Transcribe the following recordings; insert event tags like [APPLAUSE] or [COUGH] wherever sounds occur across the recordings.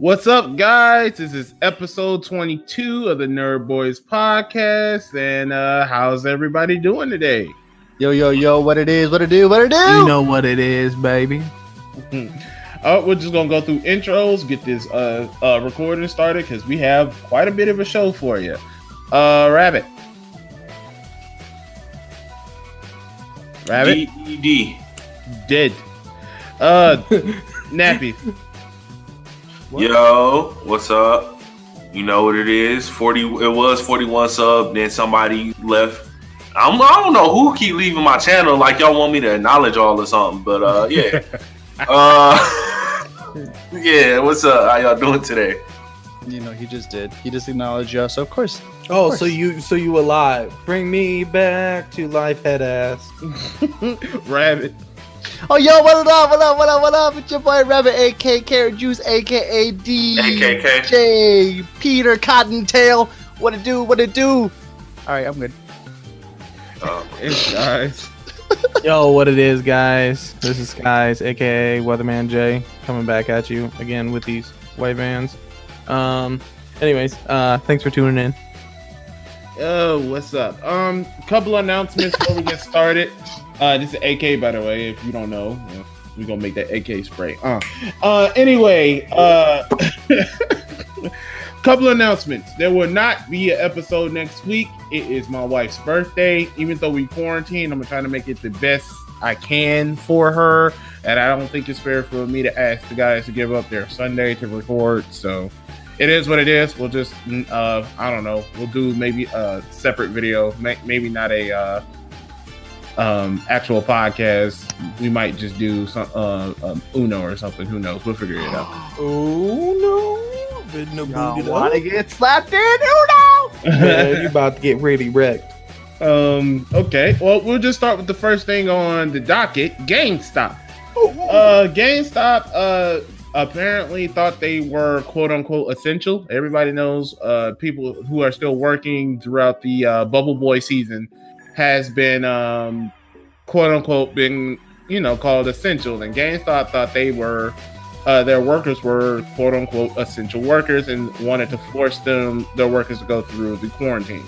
What's up, guys? This is episode 22 of the Nerdbois podcast. And uh how's everybody doing today? Yo, yo, yo, what it is, what it do, what it do? You know what it is, baby. Uh, we're just gonna go through intros, get this uh, uh recording started because we have quite a bit of a show for you. Uh, Rabbit, Rabbit, GED. dead. Uh, [LAUGHS] Nappy, Yo, what's up? You know what it is? Forty. It was forty-one sub. Then somebody left. I'm, I don't know who keep leaving my channel. Like y'all want me to acknowledge all or something. But uh, yeah. [LAUGHS] uh, [LAUGHS] yeah. What's up? How y'all doing today? You know, he just did. He just acknowledged us, so of course. Oh, course. so you so you alive? Bring me back to life, head ass. [LAUGHS] Rabbit. Oh, yo, what up, what up, what up, what up? It's your boy Rabbit, aka Carrot Juice, aka DJ AKK. Peter Cottontail. What it do, what it do? All right, I'm good. Oh, It's guys. [LAUGHS] Yo, what it is, guys? This is Skies, aka Weatherman J, coming back at you again with these white vans. Um. Anyways, uh, thanks for tuning in. Oh, what's up? Um, couple announcements before we get started. Uh, this is AK, by the way. If you don't know, we're gonna make that AK spray. Uh, uh. Anyway, uh, [LAUGHS] couple announcements. There will not be an episode next week. It is my wife's birthday. Even though we quarantine, I'm gonna try to make it the best I can for her. And I don't think it's fair for me to ask the guys to give up their Sunday to record. So it is what it is. We'll just, uh, I don't know. We'll do maybe a separate video, maybe not a uh, um, actual podcast. We might just do some uh, um, Uno or something. Who knows? We'll figure it out. [GASPS] Oh no! Been no Y'all wanna get slapped in? Who knows? Man, you about to get really wrecked. Um. Okay. Well, we'll just start with the first thing on the docket: GameStop. Uh, GameStop. Uh, apparently thought they were quote unquote essential. Everybody knows. Uh, people who are still working throughout the uh, Bubble Boy season has been um, quote unquote been you know called essential, and GameStop thought they were. Uh, their workers were quote unquote essential workers and wanted to force them their workers to go through the quarantine.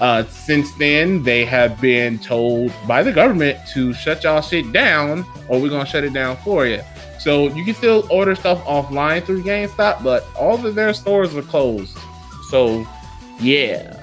Uh, since then, they have been told by the government to shut y'all shit down, or we're gonna shut it down for you. So you can still order stuff offline through GameStop, but all of their stores are closed. So, yeah.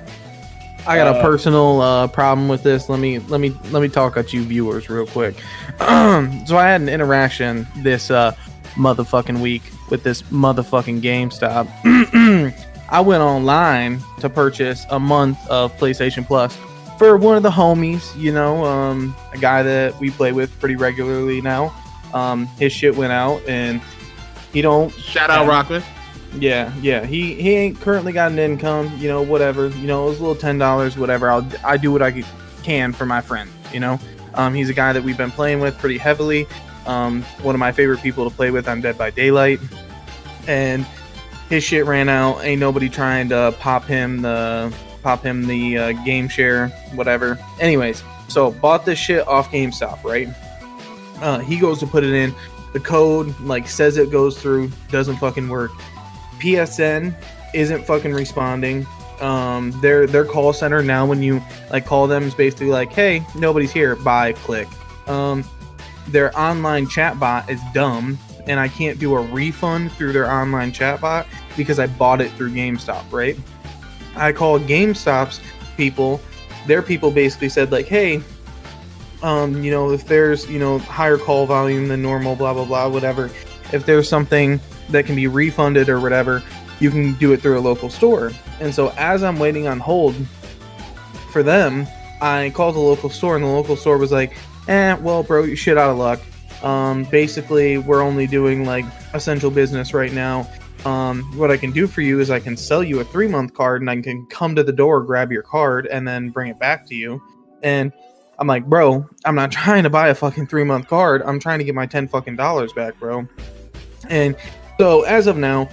I got a Uh, personal uh, problem with this. Let me let me let me talk at you viewers real quick. [CLEARS THROAT] so I had an interaction this uh, motherfucking week with this motherfucking GameStop. [CLEARS THROAT] I went online to purchase a month of PlayStation Plus for one of the homies. You know, um, a guy that we play with pretty regularly now. Um, his shit went out and he don't Shout out Rockman. Yeah, yeah. He he ain't currently got an income, you know, whatever. You know, it was a little ten dollars, whatever. I'll I do what I can for my friend, you know. Um, he's a guy that we've been playing with pretty heavily. Um, one of my favorite people to play with on Dead by Daylight, and his shit ran out. Ain't nobody trying to pop him the pop him the uh, game share, whatever. Anyways, so bought this shit off GameStop, right? Uh, he goes to put it in. The code like says it goes through, doesn't fucking work. PSN isn't fucking responding. Um, their their call center now when you like call them is basically like, hey, nobody's here. Bye, click. Um, their online chat bot is dumb, and I can't do a refund through their online chat bot because I bought it through GameStop. Right? I called GameStop's people. Their people basically said like, hey, um, you know, if there's you know higher call volume than normal, blah blah blah, whatever. If there's something that can be refunded or whatever, you can do it through a local store. And so as I'm waiting on hold for them, I called the local store and the local store was like, eh, well, bro, you shit out of luck. Um, basically, we're only doing like essential business right now. Um, what I can do for you is I can sell you a three month card and I can come to the door, grab your card, and then bring it back to you. And I'm like, bro, I'm not [LAUGHS] trying to buy a fucking three month card. I'm trying to get my 10 fucking dollars back, bro. And so as of now,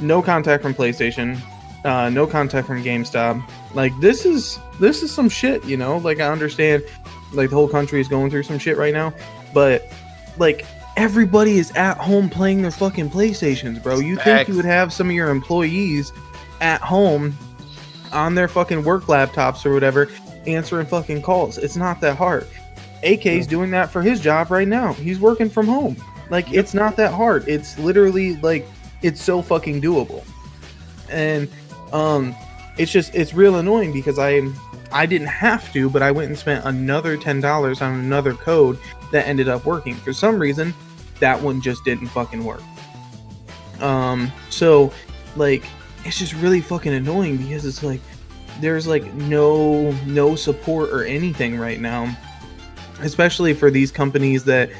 no contact from PlayStation, uh, no contact from GameStop. Like this is this is some shit, you know. Like I understand, like the whole country is going through some shit right now, but like everybody is at home playing their fucking PlayStations, bro. You think you would have some of your employees at home on their fucking work laptops or whatever answering fucking calls. It's not that hard. AK's doing that for his job right now. He's working from home. Like it's not that hard. It's literally like it's so fucking doable. And um it's just it's real annoying because I I didn't have to, but I went and spent another $10 on another code that ended up working. For some reason, that one just didn't fucking work. Um so like it's just really fucking annoying because it's like there's like no no support or anything right now especially for these companies that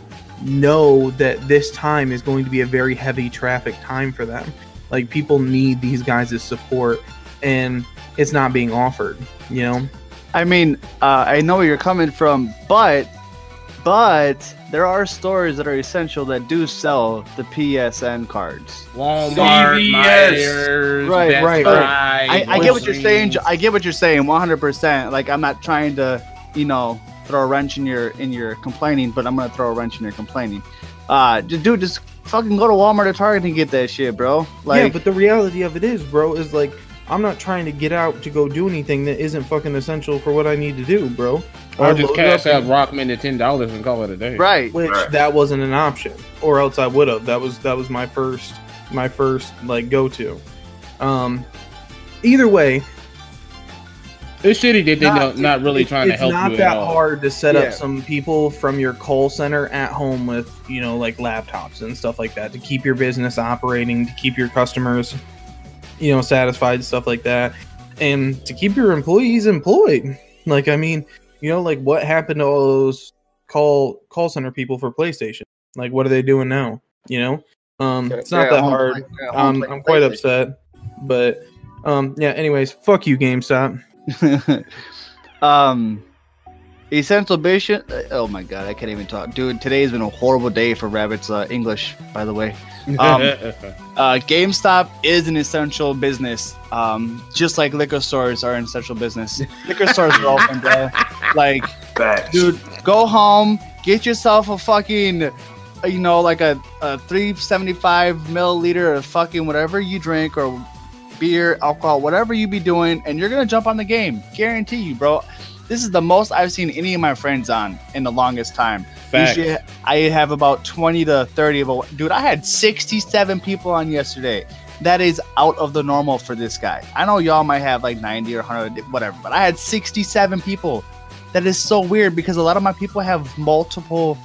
know that this time is going to be a very heavy traffic time for them like people need these guys' support and it's not being offered you know I mean, uh, I know where you're coming from, but but there are stores that are essential that do sell the PSN cards. Walmart, CVS. Meijer, Right, Best right, Buy, I, I get what you're saying. I get what you're saying 100%. Like I'm not trying to, you know, throw a wrench in your in your complaining, but I'm gonna throw a wrench in your complaining. Uh, j- dude, just fucking go to Walmart or Target and get that shit, bro. Like, yeah but the reality of it is bro is like i'm not trying to get out to go do anything that isn't fucking essential for what i need to do bro Or I just load cash out Rockman at ten dollars and call it a day. right? which Right. that wasn't an option or else i would have that was that was my first my first like go to um either way It's shitty that they're not- not, not really it's- trying to help. it's help not that at all. hard to set Yeah. up some people from your call center at home with you know like laptops and stuff like that to keep your business operating to keep your customers you know satisfied stuff like that and to keep your employees employed like i mean you know like what happened to all those call call center people for playstation like what are they doing now you know um it's not They're that at home hard playing- they're at um, playing i'm quite upset but um yeah anyways fuck you gamestop [LAUGHS] um, essential basic. Oh my god, I can't even talk, dude. Today's been a horrible day for Rabbit's uh, English, by the way. Um, [LAUGHS] Uh, GameStop is an essential business, um, just like liquor stores are an essential business. liquor stores are open, bro. [LAUGHS] Like, Facts. dude, go home, get yourself a fucking, uh, you know, like a, a 375 milliliter of fucking whatever you drink or beer, alcohol, whatever you be doing, and you're gonna jump on the game. Guarantee you, bro. This is the most I've seen any of my friends on in the longest time. Usually I have about 20 to 30 of a dude. I had 67 people on yesterday. That is out of the normal for this guy. I know y'all might have like 90 or 100, whatever, but I had 67 people. That is so weird because a lot of my people have multiple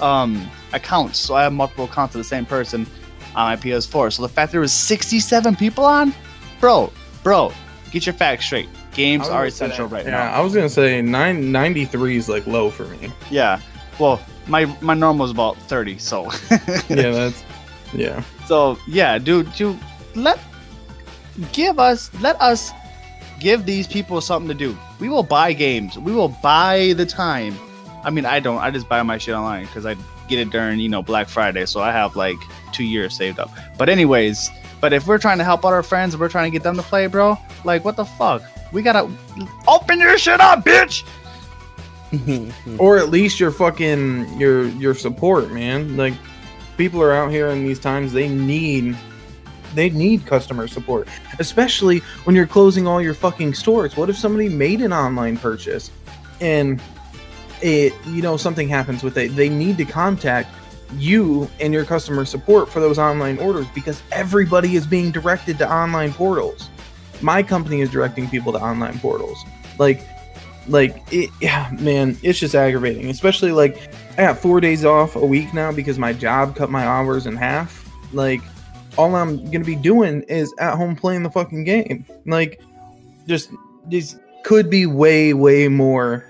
um accounts. So I have multiple accounts of the same person on my PS4. So the fact there was 67 people on, bro, bro, get your facts straight. Games are essential right yeah now. Yeah, I was gonna say nine, 93 is like low for me Yeah. Well, my my normal is about 30, so [LAUGHS] yeah that's yeah So yeah, dude, dude, let give us let us give these people something to do. We will buy games. We will buy the time. I mean, I don't. I just buy my shit online because I get it during you know Black Friday, so I have like two years saved up. But anyways, but if we're trying to help out our friends, we're trying to get them to play, bro. Like, what the fuck? We gotta open your shit up, bitch. [LAUGHS] or at least your fucking your your support man like people are out here in these times they need they need customer support especially when you're closing all your fucking stores what if somebody made an online purchase and it you know something happens with it they need to contact you and your customer support for those online orders because everybody is being directed to online portals. My company is directing people to online portals. Like like it [SIGHS] yeah man it's just aggravating especially like i got four days off a week now because my job cut my hours in half. Like all i'm gonna be doing is at home playing the fucking game. Like just these could be way way more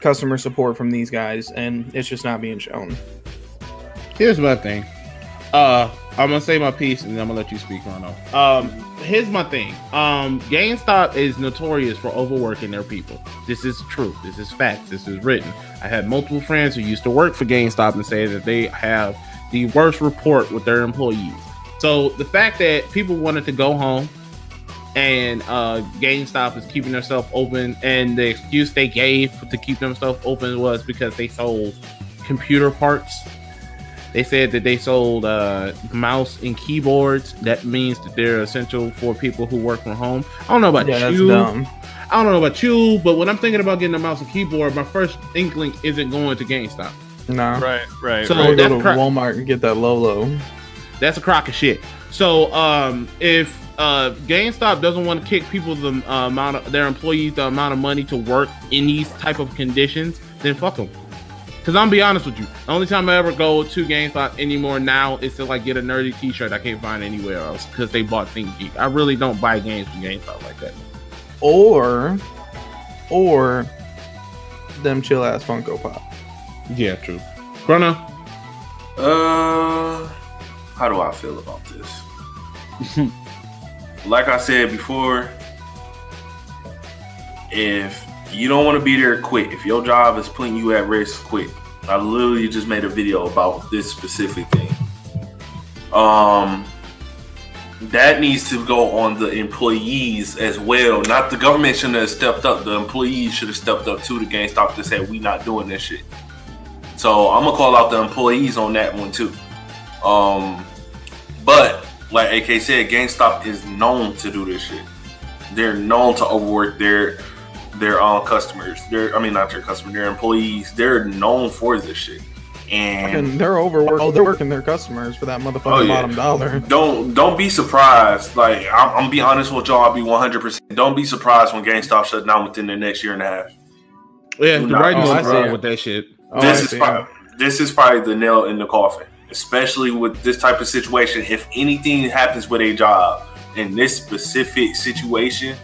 customer support from these guys and it's just not being shown Here's my thing. Uh, I'm gonna say my piece and I'm gonna let you speak, Ronald. Um, here's my thing. Um, GameStop is notorious for overworking their people. This is true. This is facts. This is written. I had multiple friends who used to work for GameStop and say that they have the worst report with their employees. So the fact that people wanted to go home and uh, GameStop is keeping themselves open, and the excuse they gave to keep themselves open was because they sold computer parts They said that they sold uh, mouse and keyboards. That means that they're essential for people who work from home. I don't know about Yeah, that's you. dumb. I don't know about you, but when I'm thinking about getting a mouse and keyboard, my first inkling isn't going to GameStop. Nah. Right, right. So- right. Probably go to cra- Walmart and get that Lolo. That's a crock of shit. So um, if uh, GameStop doesn't want to kick people the uh, amount of their employees the amount of money to work in these type of conditions, then fuck them. Cause I'm be honest with you, the only time I ever go to GameStop anymore now is to like get a nerdy T-shirt I can't find anywhere else because they bought ThinkGeek. I really don't buy games from GameStop like that. Or, or them chill ass Funko Pop. Yeah, true. Crono, Uh, how do I feel about this? [LAUGHS] like I said before, if you don't want to be there, quit. If your job is putting you at risk, quit. I literally just made a video about this specific thing. Um, that needs to go on the employees as well. Not the government shouldn't have stepped up. The employees should have stepped up to the GameStop to say we not doing this shit. So I'm gonna call out the employees on that one too. Um, but like AK said, GameStop is known to do this shit. They're known to overwork their their own customers. Their I mean not their customers, their employees. They're known for this shit. And And they're overworking. Oh, they're working their customers for that motherfucking Oh, yeah. bottom dollar. don't don't be surprised. Like I'm, I'm gonna be honest with y'all. I'll be 100. percent Don't be surprised when GameStop shut down within the next year and a half. yeah, Do the not- writing's Oh, I on the see wall it. with that shit. Oh, this I is see. probably, this is probably the nail in the coffin, especially with this type of situation. If anything happens with a job in this specific situation,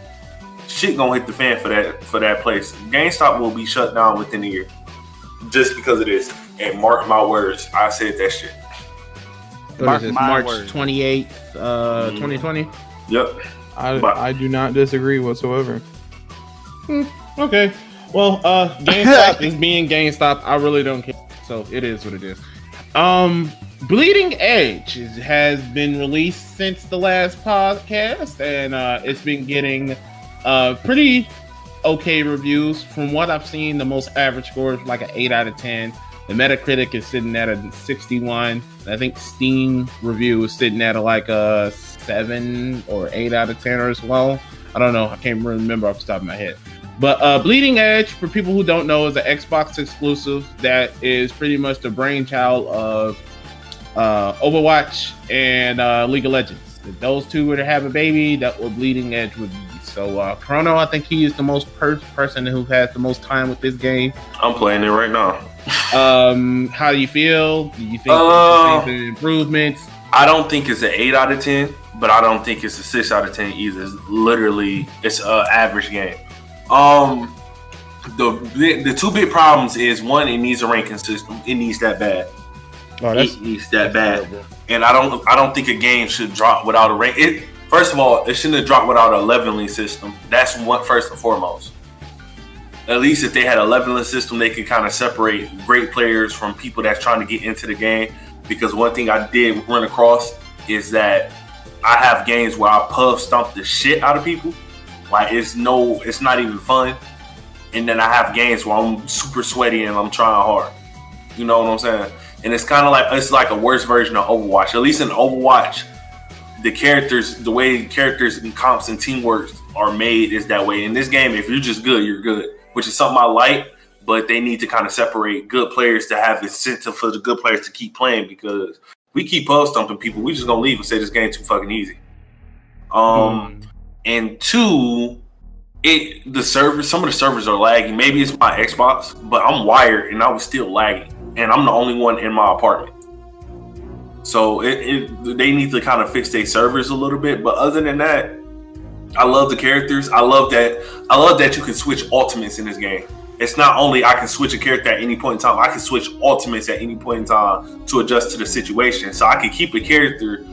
shit gonna hit the fan for that for that place. GameStop will be shut down within a year, just because of this. And mark my words, I said that shit. What Mark is this, my March 28th, uh, Mhm. 2020? Yep. I, But- I do not disagree whatsoever. Okay. Well, uh, [LAUGHS] GameStop is being GameStop. I really don't care. So it is what it is. Um, Bleeding Edge has been released since the last podcast, and uh, it's been getting uh pretty okay reviews. From what I've seen, the most average score is like an eight out of ten. The Metacritic is sitting at a 61. I think Steam review is sitting at a, like a seven or eight out of ten as well. I don't know. I can't remember off the top of my head. But uh, Bleeding Edge, for people who don't know, is an Xbox exclusive that is pretty much the brainchild of uh, Overwatch and uh, League of Legends. If those two were to have a baby, that would Bleeding Edge would. So uh, Crono, I think he is the most per- person who has the most time with this game. I'm playing it right now. Um, how do you feel? Do you think Uh, there's improvements? I don't think it's an eight out of ten, but I don't think it's a six out of ten either. It's literally it's an average game. Um, the the two big problems is one, it needs a ranking system. It needs that bad. Oh, it needs that bad. And I don't I don't think a game should drop without a rank. It first of all, it shouldn't have dropped without a leveling system. That's one first and foremost. At least if they had a leveling system, they could kind of separate great players from people that's trying to get into the game. Because one thing I did run across is that I have games where I pub stomp the shit out of people. Like it's no, it's not even fun. And then I have games where I'm super sweaty and I'm trying hard. You know what I'm saying? And it's kind of like it's like a worse version of Overwatch. At least in Overwatch, the characters, the way characters and comps and teamwork are made is that way. In this game, if you're just good, you're good, which is something I like. But they need to kind of separate good players to have incentive for the good players to keep playing because we keep post stumping people. We just gonna leave and say this game too fucking easy. Um, and two, it the servers. Some of the servers are lagging. Maybe it's my Xbox, but I'm wired and I was still lagging, and I'm the only one in my apartment. So it, it they need to kind of fix their servers a little bit. But other than that, I love the characters. I love that. I love that you can switch ultimates in this game. It's not only I can switch a character at any point in time. I can switch ultimates at any point in time to adjust to the situation. So I can keep a character,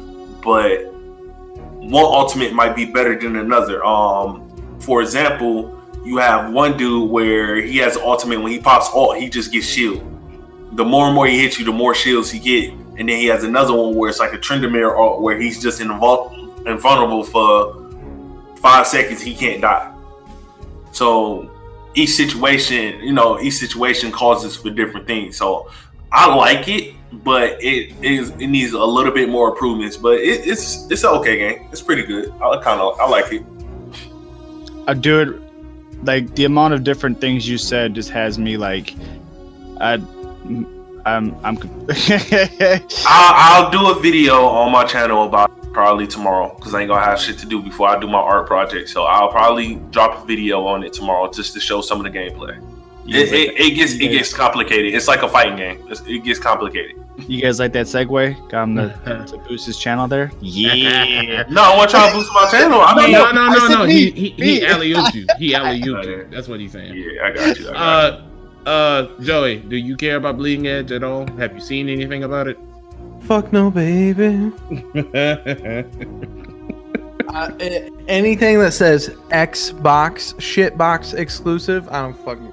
but one ultimate might be better than another. Um, for example, you have one dude where he has ultimate when he pops ult, he just gets shield. The more and more he hits you, the more shields he get. And then he has another one where it's like a Tryndamere ult where he's just invul- invulnerable for five seconds, he can't die. So each situation, you know, each situation causes for different things. So I like it, but it is it needs a little bit more improvements. But it, it's it's an okay game. It's pretty good. I kind of I like it. I do it. like the amount of different things you said just has me like, I, I'm I'm. [LAUGHS] I'll, I'll do a video on my channel about probably tomorrow because I ain't gonna have shit to do before I do my art project. So I'll probably drop a video on it tomorrow just to show some of the gameplay. It, it, it gets it gets complicated. It's like a fighting game. It's, it gets complicated. You guys like that segue? Got him to, [LAUGHS] to boost his channel there. Yeah. No, I want y'all to boost my channel. I mean, no, no, I no, no. me, He he, me. he alley ooped you. He [LAUGHS] alley ooped you. That's what he's saying. yeah, I got you. I got Uh, uh, Joey, do you care about Bleeding Edge at all? Have you seen anything about it? Fuck no, baby. [LAUGHS] Uh, eh, anything that says Xbox shitbox exclusive, I don't fucking.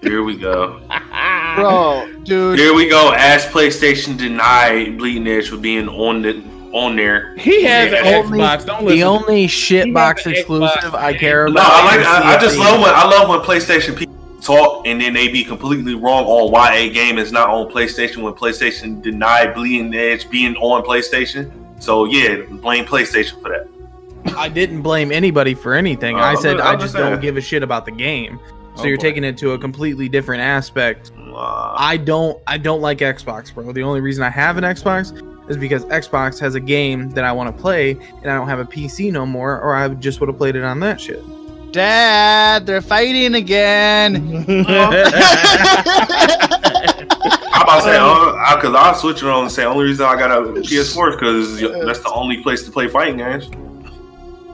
Here we go. [LAUGHS] Bro, dude. Here we go. As PlayStation denied Bleeding Edge for being on the on there. he has an Only- Xbox. Don't listen. The only shitbox an exclusive Xbox, I man. care No, about. I like. I, I just love when I love when PlayStation people talk and then they be completely wrong on why a game is not on PlayStation when PlayStation denied Bleeding Edge being on PlayStation. So yeah, blame PlayStation for that. I didn't blame anybody for anything. Uh, I said I'm just just don't give a shit about the game. So Oh, you're boy. taking it to a completely different aspect. Uh, I don't I don't like Xbox, bro. The only reason I have an Xbox is because Xbox has a game that I want to play and I don't have a PC no more or I just would have played it on that shit. Dad, they're fighting again. I'm about to say, because I'll switch it on and say, only reason I got a PS4 is because that's the only place to play fighting games.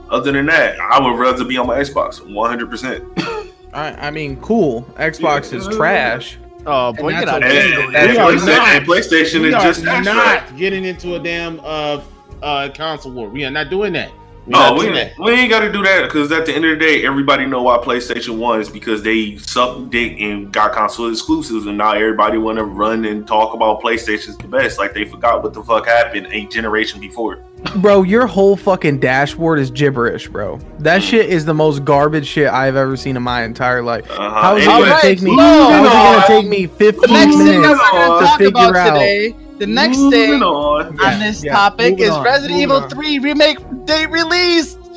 Other than that, I would rather be on my Xbox 100%. I, I mean, cool. Xbox is trash. oh boy, get out of here. And, That's and what PlayStation, not- PlayStation we is are just not abstract. getting into a damn uh, uh console war. We are not doing that. We're Oh, we, we ain't got to do that because at the end of the day, everybody know why PlayStation One is because they sucked dick and got console exclusives, and now everybody want to run and talk about PlayStation's the best, like they forgot what the fuck happened a generation before. Bro, your whole fucking dashboard is gibberish, bro. That shit is the most garbage shit I've ever seen in my entire life. Uh-huh. How is it gonna Alright, take me? How is it gonna take me 15 next minutes? to to talk figure about out- today, the next moving thing on. Yeah, on this yeah, topic moving is on, Resident Evil on. 3 remake date released. [LAUGHS]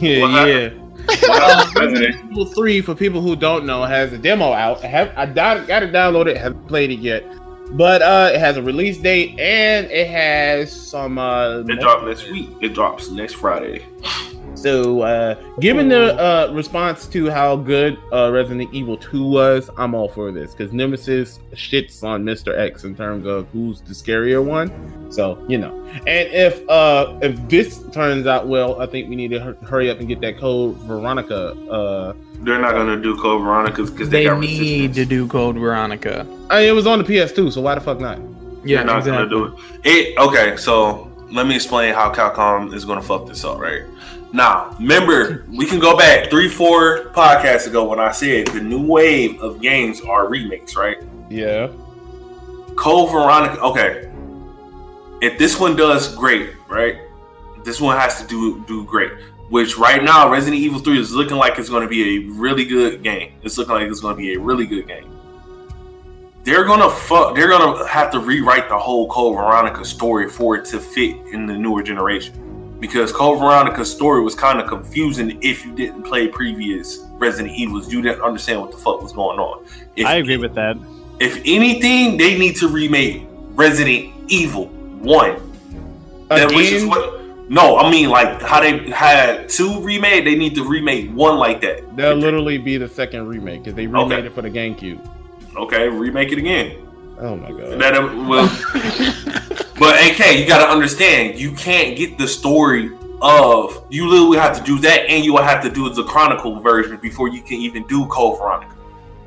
Yeah, What yeah. Well, Resident Evil 3, for people who don't know, has a demo out. I have I got got it downloaded, haven't played it yet. But uh it has a release date and it has some uh it drops next week. It drops next Friday. So uh given the uh response to how good uh Resident Evil 2 was, I'm all for this because Nemesis shits on Mr. X in terms of who's the scarier one. So, you know. And if uh if this turns out well, I think we need to hu- hurry up and get that code Veronica uh They're not gonna do Code Veronica because they, got They got need resistance. to do Code Veronica. I mean, it was on the PS2, so why the fuck not? Yeah, They're not exactly. gonna do it. It okay. So let me explain how Capcom is gonna fuck this up, right? Now, remember, we can go back three, four podcasts ago when I said the new wave of games are remakes, right? Yeah. Code Veronica. Okay, if this one does great, right? This one has to do do great. Which right now, Resident Evil Three is looking like it's going to be a really good game. It's looking like it's going to be a really good game. They're gonna fuck. They're gonna have to rewrite the whole Code Veronica story for it to fit in the newer generation. Because Code Veronica's story was kind of confusing if you didn't play previous Resident Evils. You didn't understand what the fuck was going on. If I agree with that. if anything, they need to remake Resident Evil One. That which is Again? what. No, I mean like how they had two remade. They need to remake one like that. That'll literally be the second remake because they remade Okay. it for the GameCube. Okay, remake it again. Oh my god. That it will. [LAUGHS] but AK, you got to understand, you can't get the story of. You literally have to do that, and you will have to do the Chronicle version before you can even do Code Veronica.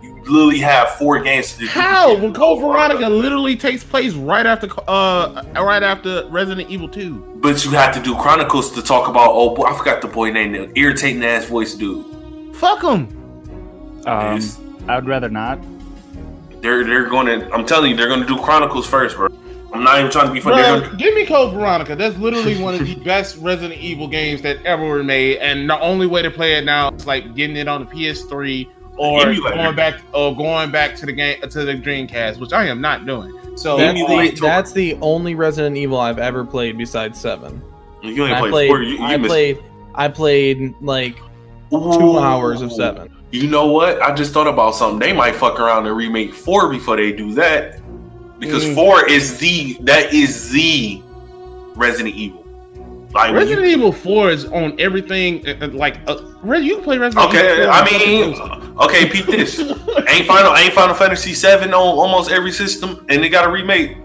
You literally have four games to do. How? When Code Veronica literally takes place right after uh right after Resident Evil 2. But you have to do Chronicles to talk about. Oh, boy, I forgot the boy name. The irritating ass voice dude. Fuck him. Um, I would rather not. They're they're going to. I'm telling you, they're going to do Chronicles first, bro. I'm not even trying to be funny. Bro, gonna, give me Code Veronica. That's literally one of the [LAUGHS] best Resident Evil games that ever were made. And the only way to play it now is like getting it on the PS3 or going back or going back to the game to the Dreamcast, which I am not doing. So That's the, that's the only Resident Evil I've ever played besides seven. You only I played, played, four. You, you I missed- played, I played like two hours of seven. You know what? I just thought about something. They might fuck around and remake four before they do that, because Mm. four is the that is the Resident Evil. Like when you- Resident Evil Four is on everything. uh, uh, Like, uh, you can play Resident Okay, Evil. 4 I mean, okay, peep this. [LAUGHS] ain't Final ain't Final Fantasy seven on almost every system, and they got a remake.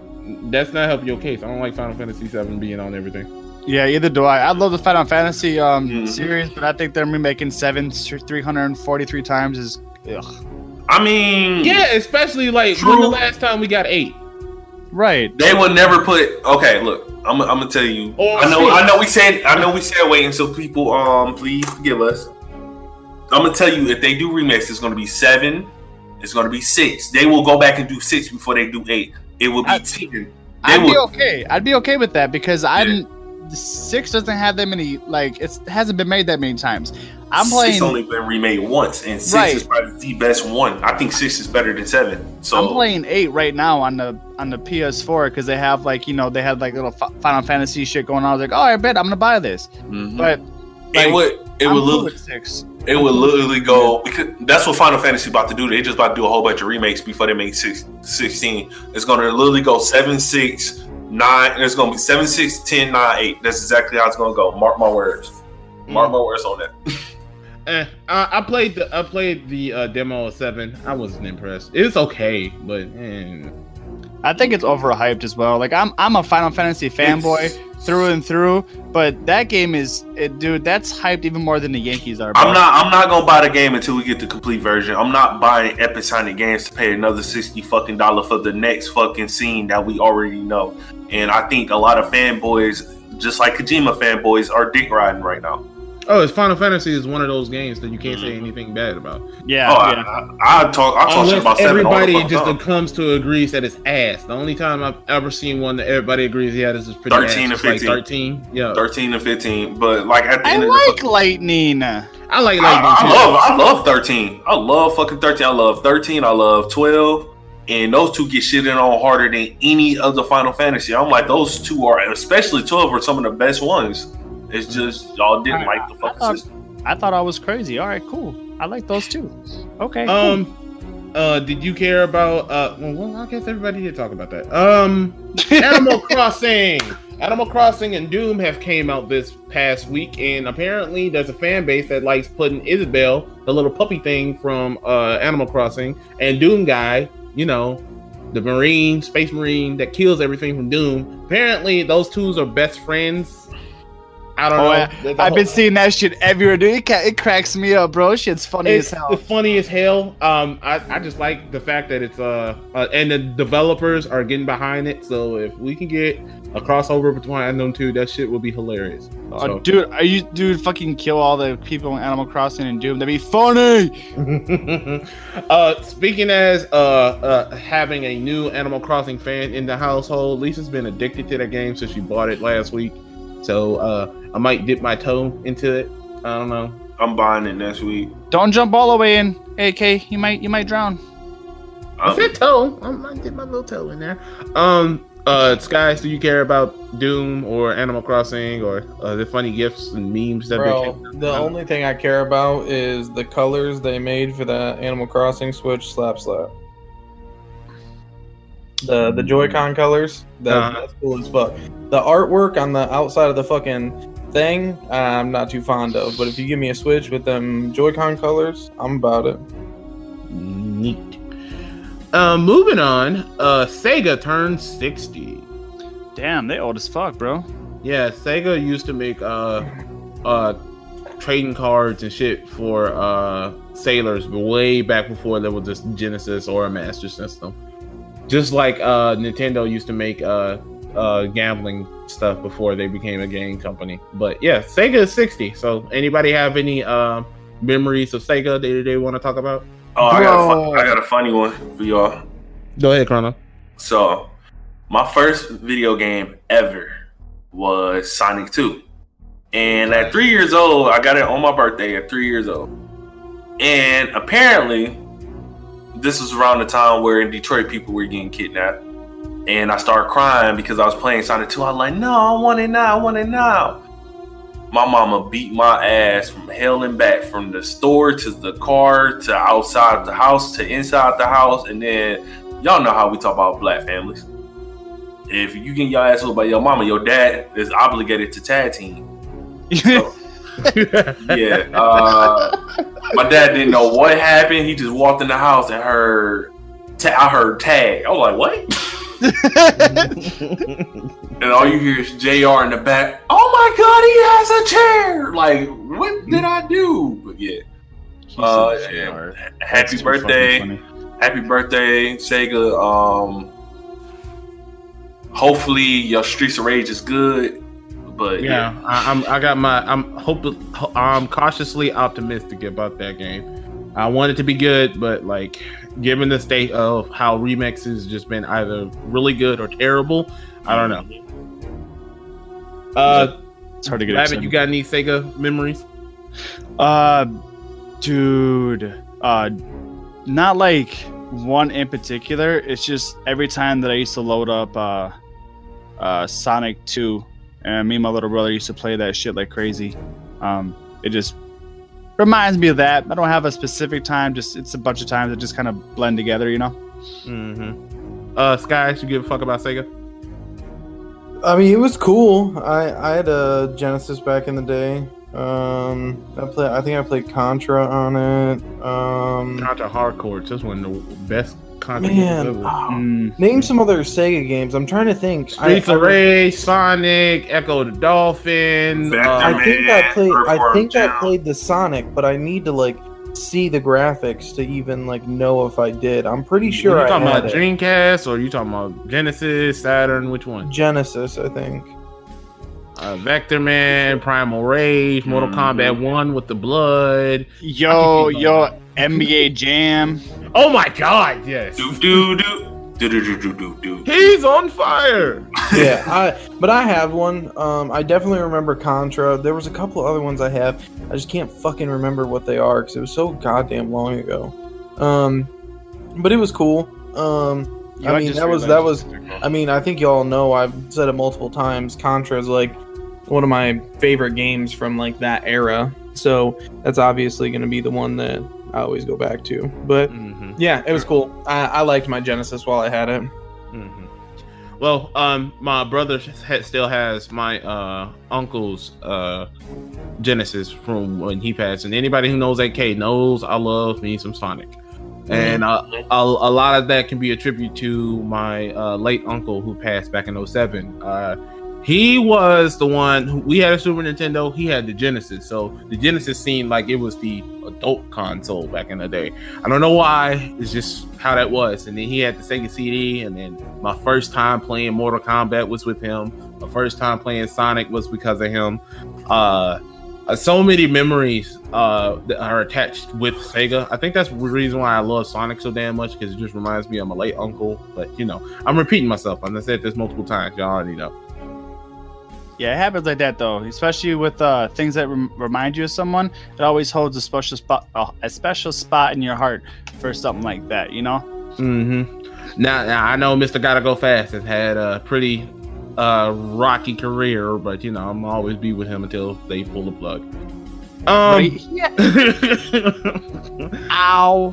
That's not helping your case. I don't like Final Fantasy Seven being on everything. Yeah, either do I. I love the Final Fantasy um Mhm. series, but I think them remaking seven three hundred and forty three times is ugh. I mean, Yeah, especially like True. when the last time we got eight. right. They would never put. Okay, look, I'm, I'm gonna tell you. Or I know, six. I know. We said, I know. We said wait until people. Um, please forgive us. I'm gonna tell you if they do remix, it's gonna be seven. It's gonna be six. They will go back and do six before they do eight. It will be I- ten. They I'd will. be okay. I'd be okay with that because I'm the six doesn't have that many like it's, it hasn't been made that many times. I'm playing. Six only been remade once, and six Right. is probably the best one. I think six is better than seven. So I'm playing eight right now on the on the PS4 because they have like you know they had like little Fi- Final Fantasy shit going on. I was like, oh, I bet I'm gonna buy this. Mhm. But it would. It I'm would look. six. It would literally go because that's what Final Fantasy about to do. They just about to do a whole bunch of remakes before they make six, 16. It's going to literally go 7, 6, 9. It's going to be 7, six, ten, nine, 8. That's exactly how it's going to go. Mark my words. Mark my words on that. [LAUGHS] Eh, I, I played the I played the uh, demo of seven. I wasn't impressed. It's okay, but eh. I think it's overhyped as well. Like I'm I'm a Final Fantasy fanboy through and through, but that game is it, dude. That's hyped even more than the Yankees are. Bro. I'm not. I'm not gonna buy the game until we get the complete version. I'm not buying Epic Sonic Games to pay another sixty fucking dollar for the next fucking scene that we already know. And I think a lot of fanboys, just like Kojima fanboys, are dick riding right now. oh, it's Final Fantasy is one of those games that you can't say Mhm. anything bad about. Yeah, oh, yeah. I, I, I talk. I talk shit Unless about seven all the everybody fucking just time. comes to agrees that it's ass. The only time I've ever seen one that everybody agrees, yeah, this is pretty 13 ass. and It's like 15. Thirteen, yeah. 13 and 15. But like at the I end of like the Lightning. I like I, Lightning I too. love I love 13. I love fucking 13. I love 13. I love 12. And those two get shitted on harder than any other Final Fantasy. I'm like, those two are, especially 12, are some of the best ones. It's just y'all didn't I- like the I fucking thought- system. I thought I was crazy. All right, cool. I like those two. Okay. cool. Um, uh, did you care about? Uh, well, well, I guess everybody did talk about that. Um, [LAUGHS] Animal Crossing. Animal Crossing and Doom have came out this past week, and apparently there's a fan base that likes putting Isabelle, the little puppy thing from uh, Animal Crossing, and Doom guy, you know, the Marine, Space Marine that kills everything from Doom. Apparently, those two are best friends. I don't Oh, know. a I've been seeing that shit everywhere, dude. It, it cracks me up, bro. Shit's funny it's as hell. It's funny as hell. Um, I, I just like the fact that it's uh, uh, and the developers are getting behind it. So if we can get a crossover between them two, that shit will be hilarious. Oh, So- dude, are you dude fucking kill all the people in Animal Crossing and Doom? That'd be funny. [LAUGHS] uh, speaking as uh, uh, having a new Animal Crossing fan in the household, Lisa's been addicted to that game since she bought it last week. So uh, I might dip my toe into it. I don't know. I'm buying it next week. Don't jump all the way in, AK. You might you might drown. I Um, said toe. I might dip my little toe in there. Um, uh, Skies, do you care about Doom or Animal Crossing or uh, the funny gifts and memes that they Bro, came- the only thing I care about is the colors they made for the Animal Crossing Switch Slap Slap. The the Joy-Con colors, that, Uh-huh. that's cool as fuck. The artwork on the outside of the fucking thing, I'm not too fond of. But if you give me a Switch with them Joy-Con colors, I'm about it. Neat. Um, moving on. Uh, Sega turned sixty. Damn, they old as fuck, bro. Yeah, Sega used to make uh, uh, trading cards and shit for uh sailors way back before there was this Genesis or a Master System. Just like uh Nintendo used to make uh uh gambling stuff before they became a game company. But yeah, Sega is 60. So anybody have any uh memories of Sega that they want to talk about? oh, I got, a fun, I got a funny one for y'all. Go ahead, Crono. So, my first video game ever was Sonic 2. And at three years old, I got it on my birthday at three years old. And apparently, this was around the time where in Detroit people were getting kidnapped. And I started crying because I was playing Sonic 2. I was like, no, I want it now, I want it now. My mama beat my ass from hell and back, from the store to the car to outside the house to inside the house. And then y'all know how we talk about black families. If you get your ass whooped by your mama, your dad is obligated to tag team. So, [LAUGHS] yeah. Uh, my dad didn't know what happened. He just walked in the house and heard, ta- I heard tag. I was like, what? [LAUGHS] and all you hear is Jr. in the back. Oh my god, he has a chair! Like, what did I do? But yeah, uh, yeah. happy That's birthday, happy birthday, Sega. Um, hopefully your Streets of Rage is good. But yeah, Yeah, I, I'm. I got my. I'm hope. I'm cautiously optimistic about that game. I want it to be good, but like, given the state of how Remix has just been either really good or terrible, I don't know. Uh, It's hard to get Rabbit, excited. you got any Sega memories? Uh, dude, uh, not like one in particular. It's just every time that I used to load up uh, uh, Sonic Two, and me and my little brother used to play that shit like crazy. Um, it just reminds me of that. I don't have a specific time. Just it's a bunch of times that just kind of blend together, you know. Mm-hmm. Uh, Sky, you give a fuck about Sega? I mean, it was cool. I I had a Genesis back in the day. Um, I play. I think I played Contra on it. Um, Contra Hard Corps, just one of the best Contra man, games ever. oh, Mm. name some other Sega games. I'm trying to think. Streets I, of Rage, Sonic, Ecco the Dolphin. Uh, I think I played. I Earthworm think I played the Sonic, but I need to like see the graphics to even like know if I did. I'm pretty sure you I talking had about it. Dreamcast or you talking about Genesis, Saturn? Which one? Genesis, I think. Uh, Vectorman, Primal Rage, Mortal Mhm. Kombat One with the blood. Yo, yo, NBA Jam. Oh my god, yes. Do do do do do do do do. He's on fire. [LAUGHS] yeah, I but I have one. Um, I definitely remember Contra. There was a couple other ones I have. I just can't fucking remember what they are because it was so goddamn long ago. Um, but it was cool. Um. You I mean that was that was I mean I think y'all know I've said it multiple times Contra is like one of my favorite games from like that era so that's obviously going to be the one that I always go back to. But Mm-hmm. yeah, it was cool. I, I liked my Genesis while I had it. Mm-hmm. Well, um, my brother still has my uh uncle's uh Genesis from when he passed, and anybody who knows AK knows I love me some Sonic, and uh, a, a lot of that can be attributed to my uh, late uncle who passed back in 07. He was the one who we had a Super Nintendo. He had the Genesis, so the Genesis seemed like it was the adult console back in the day. I don't know why. It's just how that was. And then he had the Sega CD. And then my first time playing Mortal Kombat was with him. My first time playing Sonic was because of him. Uh, uh, so many memories uh, that are attached with Sega. I think that's the reason why I love Sonic so damn much because it just reminds me of my late uncle. But you know, I'm repeating myself. I've said this multiple times. Y'all already know. Yeah, it happens like that though, especially with uh, things that rem- remind you of someone. It always holds a special spot, uh, a special spot in your heart for something like that. You know. Mm-hmm. Now, now I know Mr. Gotta Go Fast has had a pretty uh, rocky career, but you know I'm always be with him until they pull the plug. Um, yeah. [LAUGHS] Ow.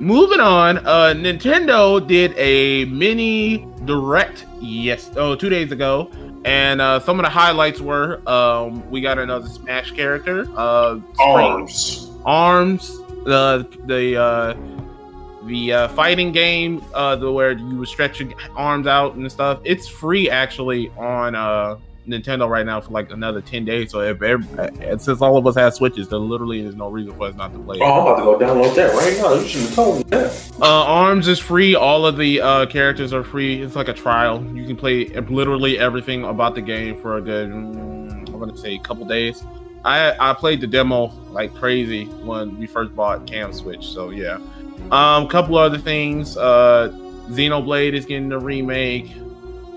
moving on, uh, Nintendo did a mini direct yes, oh, two days ago, and uh, some of the highlights were um, we got another Smash character, uh, Arms. arms the the uh the uh fighting game uh the where you would stretch your arms out and stuff it's free actually on uh nintendo right now for like another 10 days so if every, since all of us have switches there literally is no reason for us not to play it. Oh, I'm about to go download that right now. You should have told me that. uh arms is free all of the uh characters are free it's like a trial you can play literally everything about the game for a good mm, i'm gonna say a couple days I I played the demo like crazy when we first bought Cam Switch, so yeah. Um, couple other things. Uh, Xenoblade is getting a remake.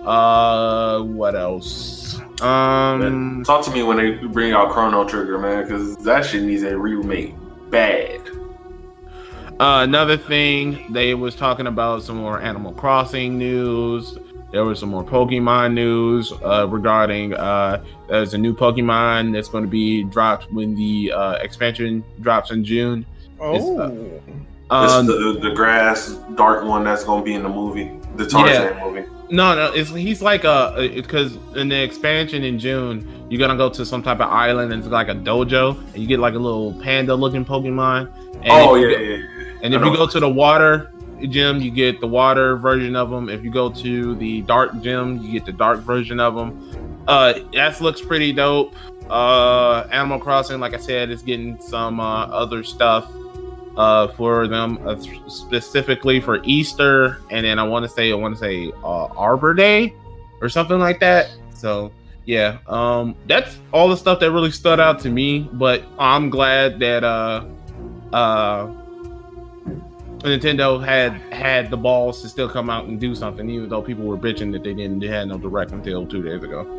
Uh, what else? Um, Talk to me when they bring out Chrono Trigger, man, because that shit needs a remake bad. Uh, another thing, they was talking about some more Animal Crossing news. There was some more Pokemon news uh, regarding uh, there's a new Pokemon that's going to be dropped when the uh, expansion drops in June. Oh, This Um, the the grass dark one that's gonna be in the movie, the Tarzan movie. No, no, it's he's like a because in the expansion in June, you're gonna go to some type of island and it's like a dojo, and you get like a little panda looking Pokemon. And oh yeah, go- yeah, yeah. And I if you go to the water gym, you get the water version of them. If you go to the dark gym, you get the dark version of them. Uh, that looks pretty dope. Uh, Animal Crossing, like I said, is getting some uh, other stuff uh for them uh, specifically for Easter, and then I want to say I want to say uh, Arbor Day or something like that. So yeah, um, that's all the stuff that really stood out to me. But I'm glad that uh uh Nintendo had had the balls to still come out and do something, even though people were bitching that they didn't they had no direct until two days ago.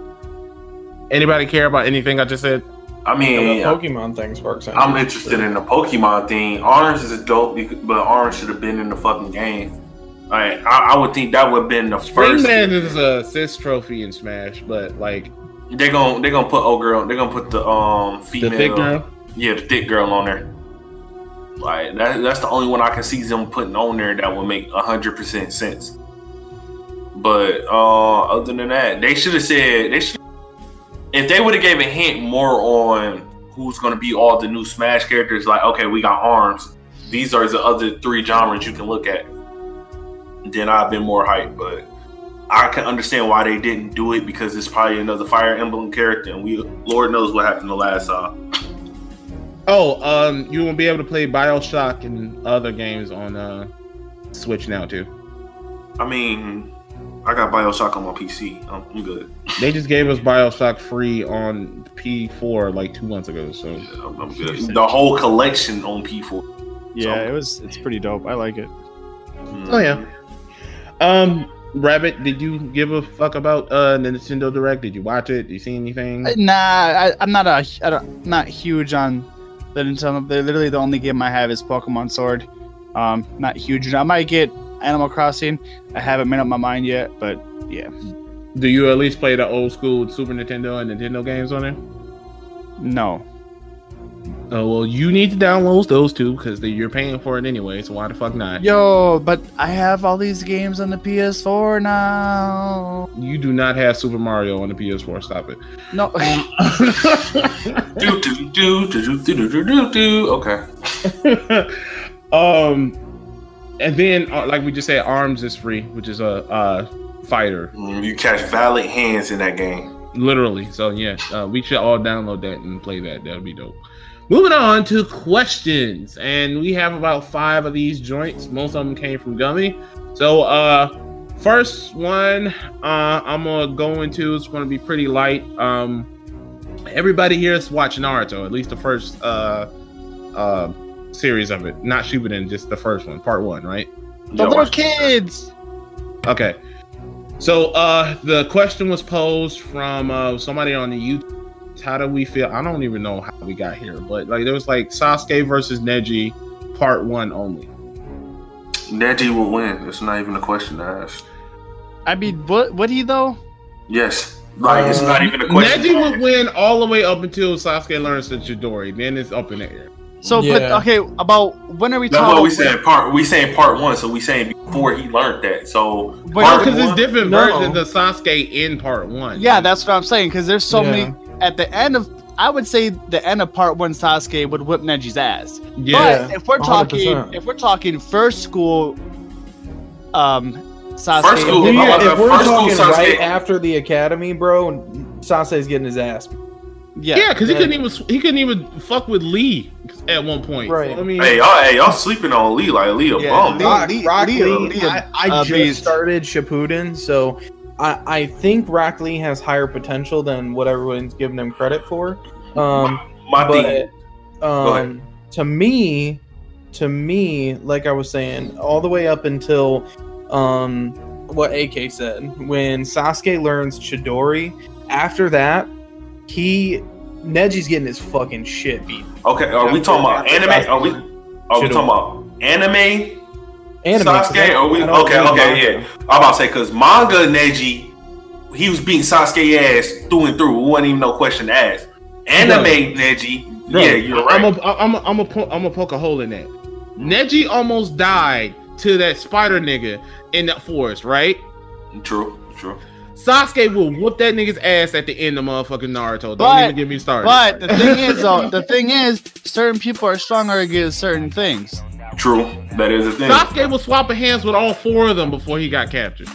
Anybody care about anything I just said? I mean, the mean, Pokemon thing sparks. I'm interested in the Pokemon thing. Orange is dope, but Orange should have been in the fucking game. Like, I, I would think that would have been the first. Springman is a cis trophy in Smash, but like They're gonna they're gonna put old girl. They're gonna put the um the female. thick girl. Yeah, the thick girl on there. Like that, that's the only one I can see them putting on there that would make hundred percent sense. But uh other than that, they should have said they should. If they would have gave a hint more on who's going to be all the new Smash characters, like okay, we got arms. These are the other three genres you can look at. Then I've been more hyped, but I can understand why they didn't do it because it's probably another Fire Emblem character, and we Lord knows what happened the last uh Oh, um, you won't be able to play Bioshock and other games on uh Switch now too. I mean, I got Bioshock on my PC. I'm, I'm good. They just gave us Bioshock free on P4 like two months ago. So I'm, I'm good. The whole collection on P4. Yeah, it was. It's pretty dope. I like it. Oh, yeah. Um, Rabbit, did you give a fuck about uh the Nintendo Direct? Did you watch it? Did you see anything? Nah, I, I'm not a. I don't, not huge on the Nintendo. They're literally the only game I have is Pokemon Sword. Um, not huge. I might get Animal Crossing. I haven't made up my mind yet, but yeah, Do you at least play the old school Super Nintendo and Nintendo games on there? no. Oh well, you need to download those two because you're paying for it anyway. So why the fuck not? Yo, but I have all these games on the PS4 now. You do not have Super Mario on the PS4. Stop it. No, [LAUGHS] Do do do do do do do do do. Okay. [LAUGHS] um, and then uh, like we just said, Arms is free, which is a uh fighter, Mm, You catch valid hands in that game. literally. So yeah, uh, we should all download that and play that. That'd be dope. Moving on to questions, and we have about five of these joints. Most of them came from Gummy. So uh, first one uh, I'm gonna go into is gonna be pretty light. Um, everybody here is watching Naruto, at least the first uh uh series of it, not Shippuden, just the first one, part one, right? the Yo, little kids. Okay. So uh the question was posed from uh somebody on the YouTube. How do we feel? I don't even know how we got here, but like there was like Sasuke versus Neji, part one only. Neji will win. It's not even a question to ask. I mean, what? Would he though? Yes. Like it's Uh, not even a question. Neji would win all the way up until Sasuke learns the Chidori. Then it's up in the air. So, but okay, about when are we That's talking? what we saying. Part we saying part one, so we saying before he learned that. So But- part Because it's different No. versions of Sasuke in part one. Yeah, that's what I'm saying. Because there's so Yeah. many at the end of. I would say the end of part one, Sasuke would whip Neji's ass. yeah. But if we're talking, 100%. if we're talking first school, um, Sasuke. First school, If, we, I'm about to- if we're first talking Sasuke- right after the academy, bro, and Sasuke's getting his ass. Yeah, Yeah, because he couldn't even he couldn't even fuck with Lee at one point. So, Right. I mean, Hey, y'all, hey, y'all sleeping on Lee like Lee a Yeah, bum. Lee- Rock, Lee- Rock Lee- Lee, Lee- I, I uh, just beast. started Shippuden, so I, I think Rock Lee has higher potential than what everyone's giving him credit for. Um, My thing, but um, to me, to me, like I was saying, all the way up until um, what AK said, when Sasuke learns Chidori, after that, he Neji's getting his fucking shit beat. okay, are we talking about anime? Are we? Are we talking about anime Anime, 'cause I- Sasuke? Or we, okay, okay, yeah. I'm about to say because manga Neji, he was beating Sasuke ass through and through. It wasn't even no question to ask. Anime Neji, Bro, yeah, you're right. I'm a, I'm a, I'm a, po- I'm a poke a hole in that. Neji almost died to that spider nigga in that forest, right? true, true. Sasuke will whoop that nigga's ass at the end of motherfucking Naruto. Don't But- even get me started. But the thing is, though, the thing is, certain people are stronger against certain things. True. That is a thing. Sasuke was swapping hands with all four of them before he got captured.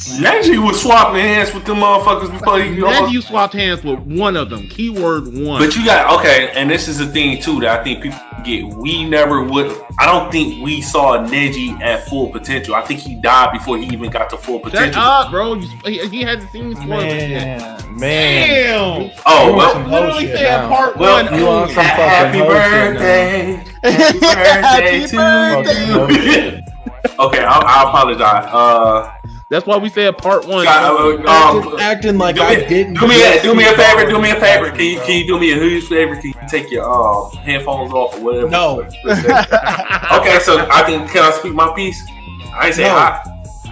Neji was swapping hands with them motherfuckers before he Neji swapped hands with one of them. Keyword one. But you got okay, and this is the thing too that I think people get. We never would. I don't think we saw Neji at full potential. I think he died before he even got to full Shut potential. up, bro. You, he, he hasn't seen spoilers yet. Man, man. Damn. Oh You well. Literally shit said now. part Well, one. you want only. some Happy hoe shit birthday. Happy [LAUGHS] to you. [LAUGHS] okay, I, I apologize. Uh, That's why we said part one. God, uh, um, Acting, acting like do I didn't. do me a do me a favor. Do me a favor. Can you can you do me a huge favor? Can you take your um headphones off or whatever? No. [LAUGHS] Okay, so I can can I speak my piece? I ain't say No. hi.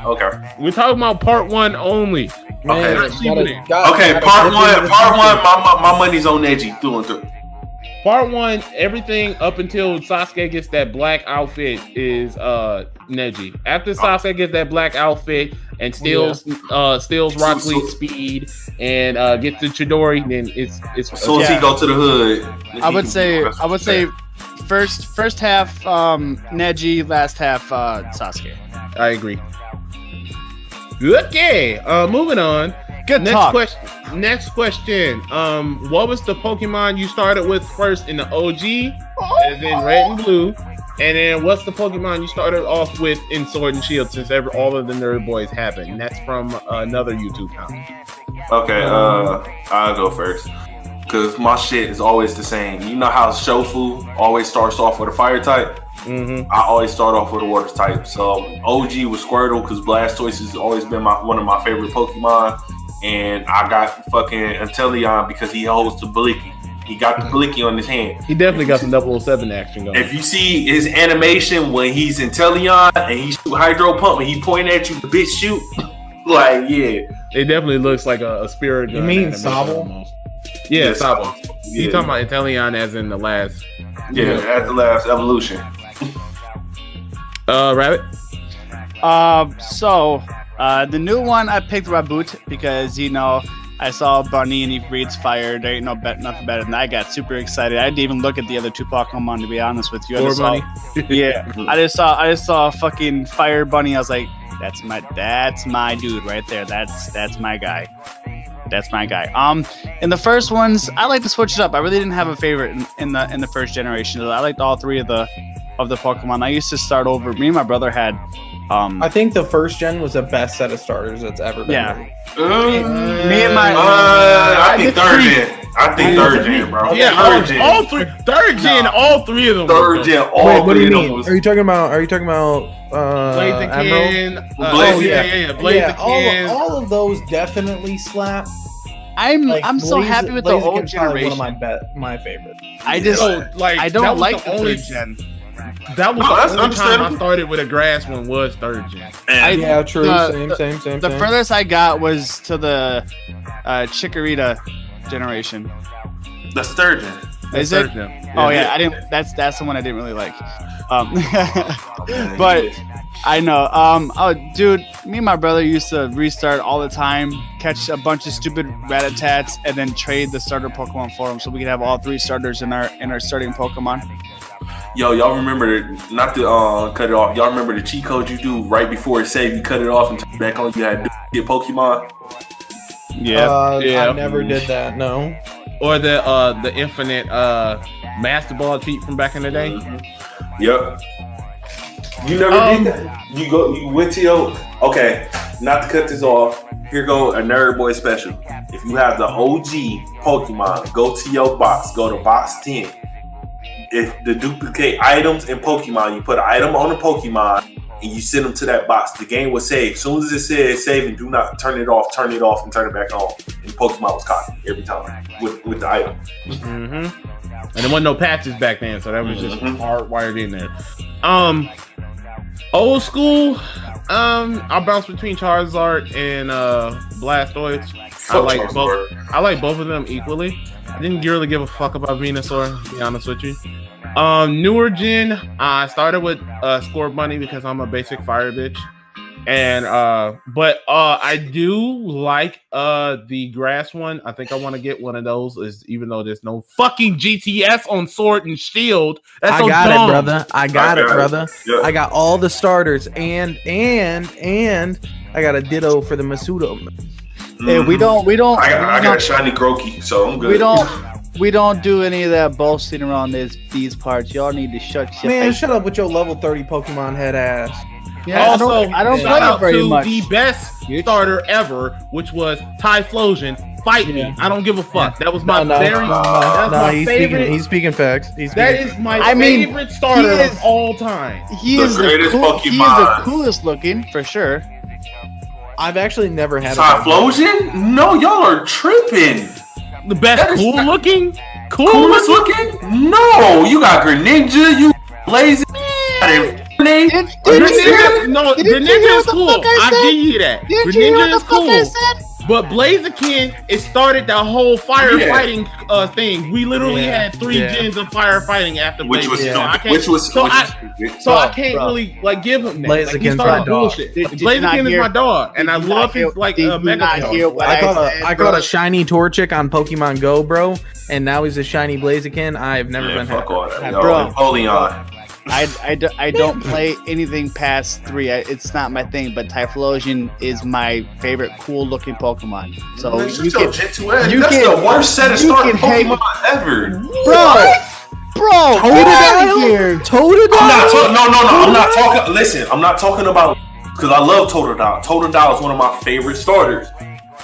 Okay. We're talking about part one only. Man, Okay. gotta- gotta- Okay, gotta part dip one. Part one. My, my my money's on Neji through and through. Part one, everything up until Sasuke gets that black outfit is uh Neji. After Sasuke gets that black outfit and steals uh steals Rock So- Lee's speed and uh gets the Chidori, then it's it's So soon as he Yeah. go to the hood, I would say, I would say, first first half um, Neji, last half uh, Sasuke. I agree. Okay, uh moving on. Good Next talk. question. Next question. Um, what was the Pokemon you started with first in the OG, as in Red and Blue? And then what's the Pokemon you started off with in Sword and Shield? Since every, all of the Nerdbois happened. And that's from uh, another YouTube channel. Okay, uh, I'll go first. Cause my shit is always the same. You know how Shofu always starts off with a fire type? Mm-hmm. I always start off with a water type. So OG was Squirtle because Blastoise has always been my one of my favorite Pokemon. And I got fucking Inteleon because he holds the Bliki. He got the Bliki on his hand. He definitely got some 007 action going. If you see his animation when he's Inteleon and he shoot Hydro Pump and he point at you, the bitch shoot. Like, yeah. it definitely looks like a, a spirit. You mean animation Sobble? almost. Yeah, Sobble. Yeah. You talking about Inteleon as in the last Yeah, at the last evolution. uh rabbit? Um, so uh, the new one I picked Raboot because you know I saw Bunny and he breathes fire. There ain't no bet, nothing better than that. I got super excited. I didn't even look at the other two Pokemon to be honest with you. I saw- [LAUGHS] yeah, I just saw I just saw a fucking fire bunny. I was like, that's my that's my dude right there. That's that's my guy. That's my guy. Um, in the first ones, I like to switch it up. I really didn't have a favorite in, in the in the first generation. I liked all three of the of the Pokemon. I used to start over. Me and my brother had. Um, I think the first gen was the best set of starters that's ever been. Yeah. made. me and my Uh, I I think disagree. third gen. I think third gen, bro. Yeah, third all, gen. all three, third gen, No. all three of them. third gen. All Wait, what do three you of them mean? was Are you talking about? Are you talking about? Uh, Emerald? Blaziken, uh, Blaziken. oh, yeah, yeah, yeah, yeah, Blaziken. all, all of those definitely slap. I'm Like, I'm so happy with the Blaziken's old probably generation. One of my bet, my favorites. I just like I don't like the only third gen. That was No, the only time I started with a grass one was third gen. I- Yeah, true. the- same, the- same, same, The same. furthest I got was to the uh, Chikorita generation. The third gen. Is Third it? gen. Oh yeah, I didn't. That's that's the one I didn't really like. Um, [LAUGHS] but I know. Um, oh, dude, me and my brother used to restart all the time, catch a bunch of stupid Rattatas, and then trade the starter Pokemon for them, so we could have all three starters in our in our starting Pokemon. Yo, y'all remember not to uh, cut it off. Y'all remember the cheat code you do right before it save you cut it off and turn it back on. You had to get Pokemon. Yeah. Uh, Yeah. I never did that. No. Or the uh the infinite uh master ball cheat from back in the day. Yep. You never Um, did that. You go. You went to your. Okay, not to cut this off. Here go a nerd boy special. If you have the OG Pokemon, go to your box. Go to box ten. If the duplicate items in Pokemon, you put an item on a Pokemon and you send them to that box. The game will save. As soon as it says save and do not turn it off, turn it off and turn it back on. And Pokemon was caught every time with, with the item. Mm-hmm. and there wasn't no patches back then, so that was just Mhm. hardwired in there. Um, old school. Um, I'll bounce between Charizard and uh Blastoise. I like Charizard. both. I like both of them equally. I didn't really give a fuck about Venusaur, to be honest with you. Um, newer gen, I started with uh Scorbunny because I'm a basic fire bitch. And uh, but uh, I do like uh the grass one. I think I want to get one of those. Is even though there's no fucking GTS on Sword and Shield. That's I so got dumb. it, brother. I got I it, got it. brother. Yeah. I got all the starters and and and I got a ditto for the Masuda. Hey, we mm-hmm. don't, we don't, I got, I we got a shiny Grookey, so I'm good. we don't, [LAUGHS] we don't do any of that boasting around this these parts. Y'all need to shut your Man, face. shut up with your level 30 Pokemon head ass. Yeah, I also, don't, I don't shout play out it very to much. the best starter ever, which was Typhlosion. Fight me. I don't give a fuck. That was my no, no, very. no, that's no, my he's favorite. speaking. He's speaking facts. He's that speaking. is my I mean, favorite starter is- of all time. He The is the, greatest cool, he is the coolest looking for sure. I've actually never had a Typhlosion? No, y'all are tripping. The best That is cool not- looking, cool Coolest looking. looking? No, you got Greninja, you lazy. Did, Infinity. did Didn't you hear? Greninja, no, Did you hear Greninja is cool. I I give you that. Did you hear what Greninja the is fuck cool. I said? But Blaziken, it started that whole firefighting uh, thing. We literally Yeah, had three yeah. gens of firefighting after Which was Blaziken. Yeah. So I can't- Which was, so which I- was stupid. So I can't bro. really like give him that. Like, he started my dog. bullshit. Did- did Blaziken is hear- my dog, and I love hear- his like uh, mega. not dog. I caught I a said, I caught bro. a shiny Torchic on Pokemon Go, bro, and now he's a shiny Blaziken. I've never Man, been fuck happy. all that. Yeah, bro. Napoleon. I, I, do, I don't [LAUGHS] play anything past three. I, it's not my thing, but Typhlosion is my favorite cool looking Pokemon. So Man, you shut can, Gen 2 ass. you That's can- the worst set of you starting can hang- Pokemon ever. bro, bro, get out of here. Totodile. I'm not talking. No, no, no. I'm not talking. Listen, I'm not talking about because I love Totodile. Totodile is one of my favorite starters.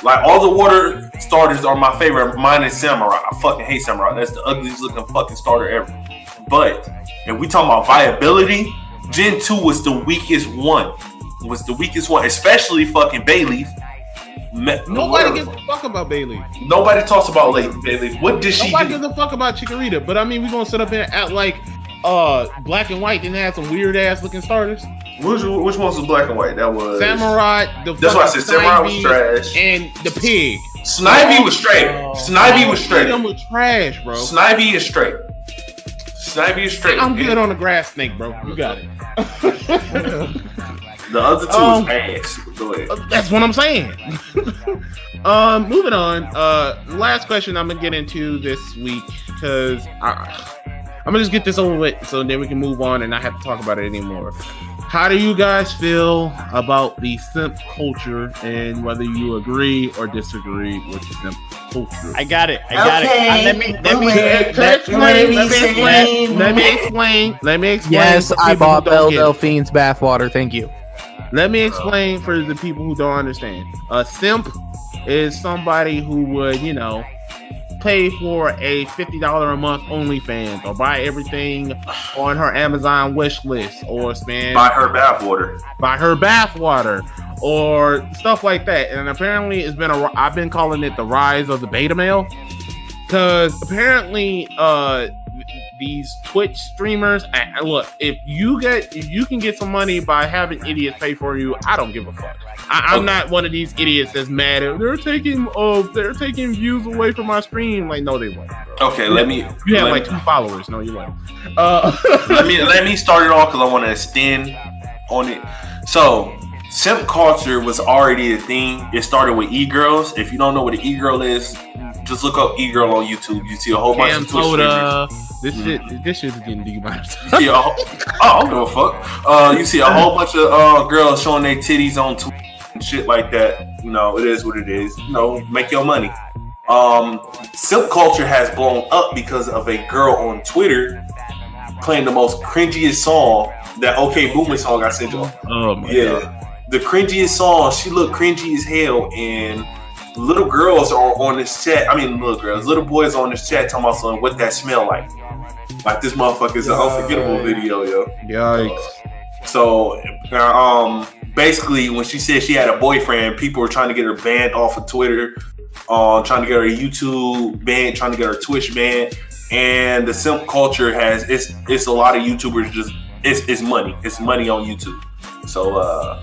Like all the water starters are my favorite. Mine is Samurott. I fucking hate Samurott. That's the ugliest looking fucking starter ever. But if we talking about viability, Gen 2 was the weakest one. Was the weakest one, especially fucking Bayleef. Nobody gives a fuck about Bayleef. Nobody talks about late Bayleef. What did she Nobody do? gives a fuck about Chikorita. But I mean, we're gonna sit up here and act like uh black and white didn't have some weird ass looking starters. Which, which ones was black and white? That was Samurott, the That's why I said Samurott was trash. and the pig. Snivy was straight. Oh. Snivy was straight. Them was trash, bro. Snivy is straight. Is straight. I'm good on the grass snake, bro. You got it. The other two Um, is ass. Go ahead. That's what I'm saying. [LAUGHS] um, moving on. Uh, last question I'm gonna get into this week because I, I'm gonna just get this over with, so then we can move on and not have to talk about it anymore. How do you guys feel about the simp culture and whether you agree or disagree with the simp culture? I got it. I got it. Uh, let me let me Let, let, explain, let me explain. Let me explain. Let me explain. Yes, I bought don't Belle. Delphine's bathwater. Thank you. Let me explain for the people who don't understand. A simp is somebody who would, you know, pay for a fifty dollar a month OnlyFans or buy everything on her Amazon wish list or spend Buy her bathwater. buy her bathwater or stuff like that. And apparently, it's been a I've been calling it the rise of the beta male because apparently, uh, these Twitch streamers. And look, if you get if you can get some money by having idiots pay for you, I don't give a fuck. I, I'm not one of these idiots that's mad at they're taking oh they're taking views away from my stream. Like no, they won't. Okay, let me You have like two followers. No, you won't. Uh, [LAUGHS] let me let me start it off because I want to extend on it. So, simp culture was already a thing. It started with e girls. If you don't know what an e girl is, just look up e girl on YouTube. You see a whole bunch of Twitch. This shit, this shit is getting demonetized. Oh, I don't give a fuck. Uh, you see a whole bunch of uh, girls showing their titties on Twitter and shit like that. You know, it is what it is. You know, make your money. Um, simp culture has blown up because of a girl on Twitter playing the most cringiest song. That OK Boomer song I sent you. Oh my god. Yeah, the cringiest song. She looked cringy as hell, and little girls are on this chat. I mean, little girls, little boys on this chat talking about something. What that smell like? Like this motherfucker is an unforgettable video, yo. Yikes. So, um, basically, when she said she had a boyfriend, people were trying to get her banned off of Twitter, uh, trying to get her YouTube banned, trying to get her Twitch banned, and the simp culture has it's it's a lot of YouTubers just it's it's money. It's money on YouTube. So uh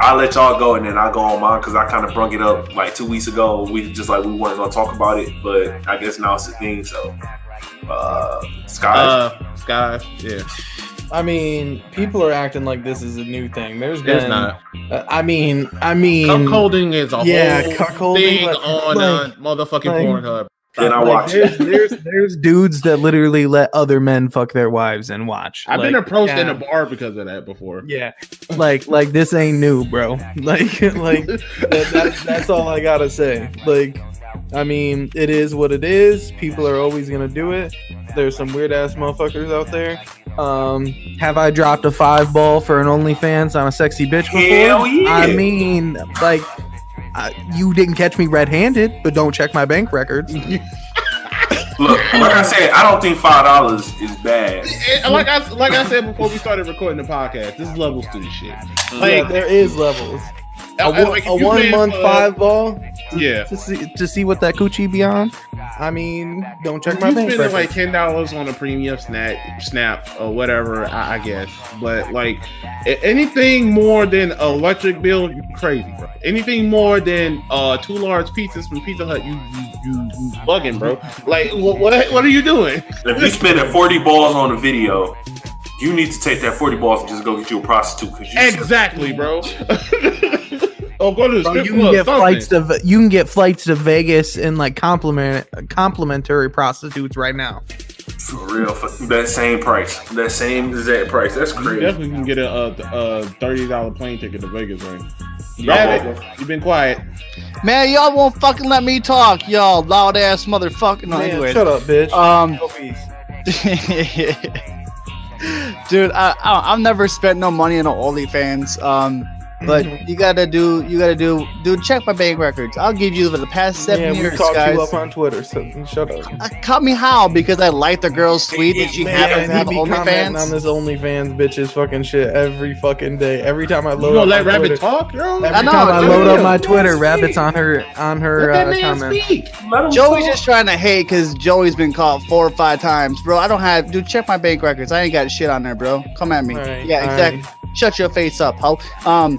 I'll let y'all go and then I'll go on mine because I kind of brung it up like two weeks ago. We just like we weren't gonna talk about it, but I guess now it's a thing. So uh Sky. Uh, Sky, yeah. I mean, people are acting like this is a new thing. There's been. It's not. Uh, I mean, I mean. Cuckolding is a yeah, whole thing like- on like- uh, motherfucking like- Pornhub. then I like, watch there's, it. there's there's dudes that literally let other men fuck their wives and watch. I've been Like, approached in a bar because of that before. Yeah, like like this ain't new, bro. [LAUGHS] Like like that, that, that's all I gotta say. Like, I mean, it is what it is. People are always gonna do it. There's some weird ass motherfuckers out there. Um, have I dropped a five ball for an OnlyFans on a sexy bitch before? Hell yeah. I mean, like. Uh, you didn't catch me red-handed, but don't check my bank records. [LAUGHS] Look, like I said, I don't think five dollars is bad. And like I like I said before we started recording the podcast, this is levels to the shit. Like, Like there is levels. A, and, one- like, if a you one paying month for- five ball Yeah. to see to see what that coochie be on. I mean, don't check If my you bank spending records. like ten dollars on a premium snap, snap or whatever, I, I guess. But like anything more than electric bill, you crazy, bro. Anything more than uh two large pizzas from Pizza Hut, you you you, you bugging, bro. Like what what what are you doing? If you spending forty balls on a video, you need to take that forty balls and just go get you a prostitute because you Exactly, bro. [LAUGHS] oh, go to the Bro, strip you can club. get flights to you can get flights to Vegas and like compliment complimentary prostitutes right now. for real for that same price, that same exact price. That's You crazy. definitely can get a, a, a thirty dollar plane ticket to Vegas, right? I'm Yeah, you've been quiet. Man, y'all won't fucking let me talk, y'all loud ass motherfucker. No, Man, anyways. shut up, bitch. Um, [LAUGHS] dude, I, I I've never spent no money on no OnlyFans. Um, but you gotta do, you gotta do, dude. Check my bank records. I'll give you for the past seven yeah, we years, called guys. you up on Twitter, so shut up. Uh, Cut me how? Because I like the girl's tweet that she Man, happens to he have be commenting on OnlyFans. this OnlyFans bitch's fucking shit every fucking day. Every time I You load gonna up let my Rabbit Twitter, talk, yo? every I know, time I dude. load up my Twitter, him Rabbit's on her on her Let that uh, man comment. speak. Joey's talk. just trying to hate because Joey's been caught four or five times, bro. I don't have, dude. Check my bank records. I ain't got shit on there, bro. Come at me. Alright, yeah, exactly. Shut your face up. Um, [LAUGHS]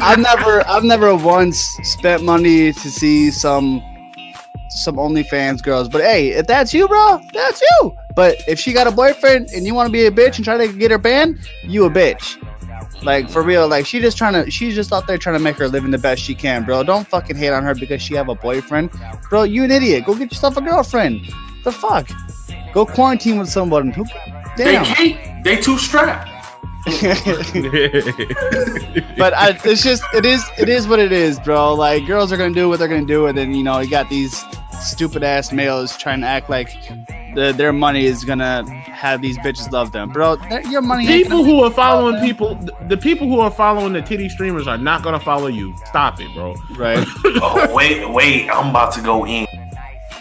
I've never, I've never once spent money to see some, some OnlyFans girls. But hey, if that's you, bro, that's you. But if she got a boyfriend and you want to be a bitch and try to get her banned, you a bitch. Like for real, like she just trying to, she's just out there trying to make her living the best she can, bro. Don't fucking hate on her because she have a boyfriend, bro. You an idiot. Go get yourself a girlfriend. The fuck? Go quarantine with someone. Who? They Damn. can't. They too strapped. [LAUGHS] but I, it's just it is it is what it is, bro. Like girls are gonna do what they're gonna do, and then you know you got these stupid ass males trying to act like the, their money is gonna have these bitches love them, bro. Your money people who are following people, the people who are following the titty streamers are not gonna follow you. Stop it, bro. right. [LAUGHS] Oh wait, wait. I'm about to go in.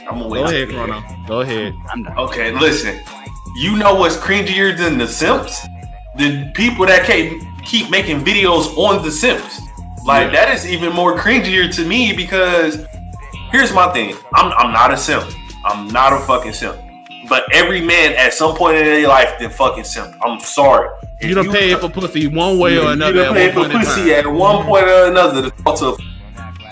I'm gonna wait. Go ahead, the Crono. Go ahead. I'm done. Okay, listen. You know what's cringier than the Simps? The people that keep keep making videos on the Simps. Like that is even more cringier to me because here's my thing. I'm I'm not a simp. I'm not a fucking simp. But every man at some point in their life then fucking simp. I'm sorry. If You don't pay for pussy one way or another. You don't pay for pussy at one point or another to talk to.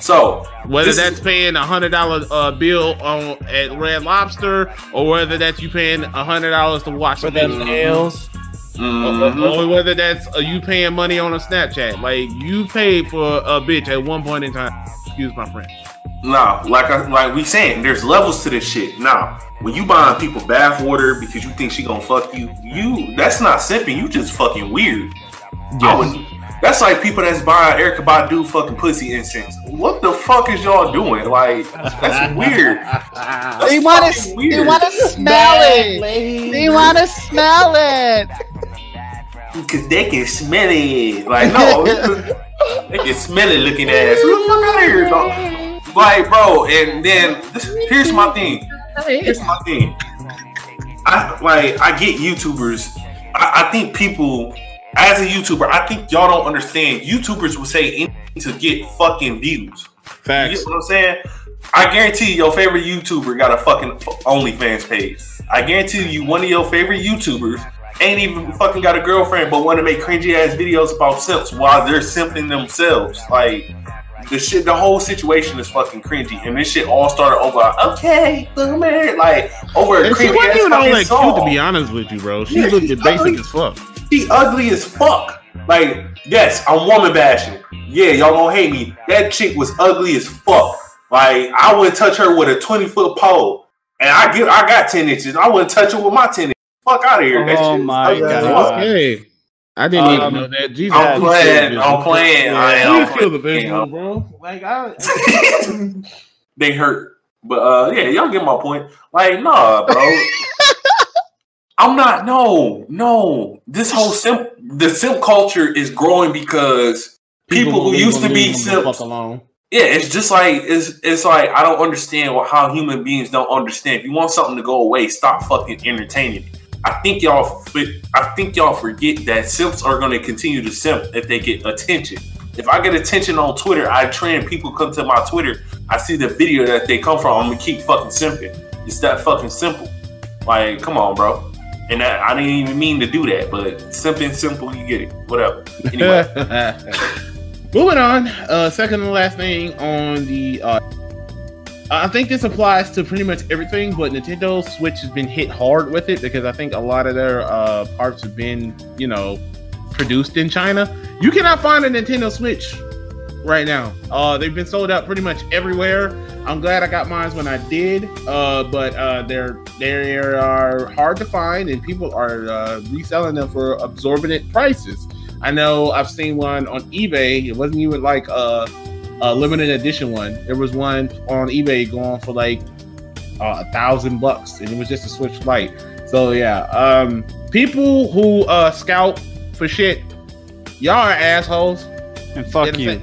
So Whether this is- that's paying a hundred dollar uh, bill on at Red Lobster, or whether that's you paying a hundred dollars to watch For a them video, nails. mhm. or whether that's uh, you paying money on a Snapchat. Like you paid for a bitch at one point in time. Excuse my friend. Nah, like I, like we saying, there's levels to this shit. Now, when you buying people bath water because you think she gonna fuck you, you that's not simping. You just fucking weird. I would, that's like people that's buying Erykah Badu fucking pussy incense. What the fuck is y'all doing? Like that's weird. [LAUGHS] That's They want to. They want to smell it. They want to smell it. Cause they can smell it. Like no, [LAUGHS] they can smell it looking ass. Who the fuck out of here, dog? Like, bro, and then this, here's my thing. Here's my thing. I like I get YouTubers. I, I think people as a YouTuber, I think y'all don't understand. YouTubers will say anything to get fucking views. You Facts. get what I'm saying? I guarantee you, your favorite YouTuber got a fucking OnlyFans page. I guarantee you, one of your favorite YouTubers ain't even fucking got a girlfriend, but want to make cringy ass videos about simps while they're simping themselves. Like the shit, the whole situation is fucking cringy, and this shit all started over. Okay, boomer, like over a And she wasn't even all that cute, to be honest with you, bro. She Yeah, looked basic ugly. as fuck. She ugly as fuck. Like, yes, I'm woman bashing. Yeah, y'all gonna hate me. That chick was ugly as fuck. Like, I wouldn't touch her with a 20 foot pole. And I get I got 10 inches. I wouldn't touch her with my 10 inches. Fuck out of here. That Oh shit was my ugly as God. fuck. Okay. I didn't even Um, know that. Jesus, I'm please playing. I'm playing. visual. I Yeah, am please kill the playing. visual, bro. Like I, [LAUGHS] [LAUGHS] they hurt. But uh yeah, y'all get my point. Like, nah, bro. I'm not no, no. This whole simp the simp culture is growing because people, who used to be simps alone. Yeah, it's just like it's it's like I don't understand what, how human beings don't understand. If you want something to go away, stop fucking entertaining it. I think y'all I think y'all forget that simps are going to continue to simp if they get attention. If I get attention on Twitter, I trend people come to my Twitter. I see the video that they come from. I'm gonna keep fucking simping. It's that fucking simple. Like, come on, bro. And that, I didn't even mean to do that, but simping simple, you get it. Whatever. [LAUGHS] Anyway, [LAUGHS] Moving on, uh, second and last thing on the. Uh, I think this applies to pretty much everything, but Nintendo Switch has been hit hard with it because I think a lot of their uh, parts have been, you know, produced in China. You cannot find a Nintendo Switch right now. Uh, they've been sold out pretty much everywhere. I'm glad I got mine when I did, uh, but uh, they're they are hard to find, and people are uh, reselling them for absorbent prices. I know I've seen one on eBay. It wasn't even like a, a limited edition one. There was one on eBay going for like uh, a thousand bucks, and it was just a Switch Lite. So yeah, um, people who uh, scout for shit, y'all are assholes. And fuck you.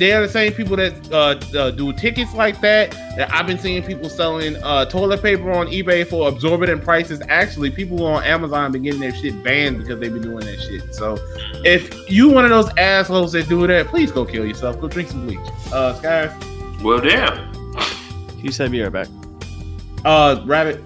Same- They're the same people that uh, uh, do tickets like that. That I've been seeing people selling uh, toilet paper on eBay for absorbent prices. Actually, people on Amazon been getting their shit banned because they've been doing that shit. So, if you one of those assholes that do that, please go kill yourself. Go drink some bleach. Uh, Skies, well, damn. You said be right back. uh, Rabbit.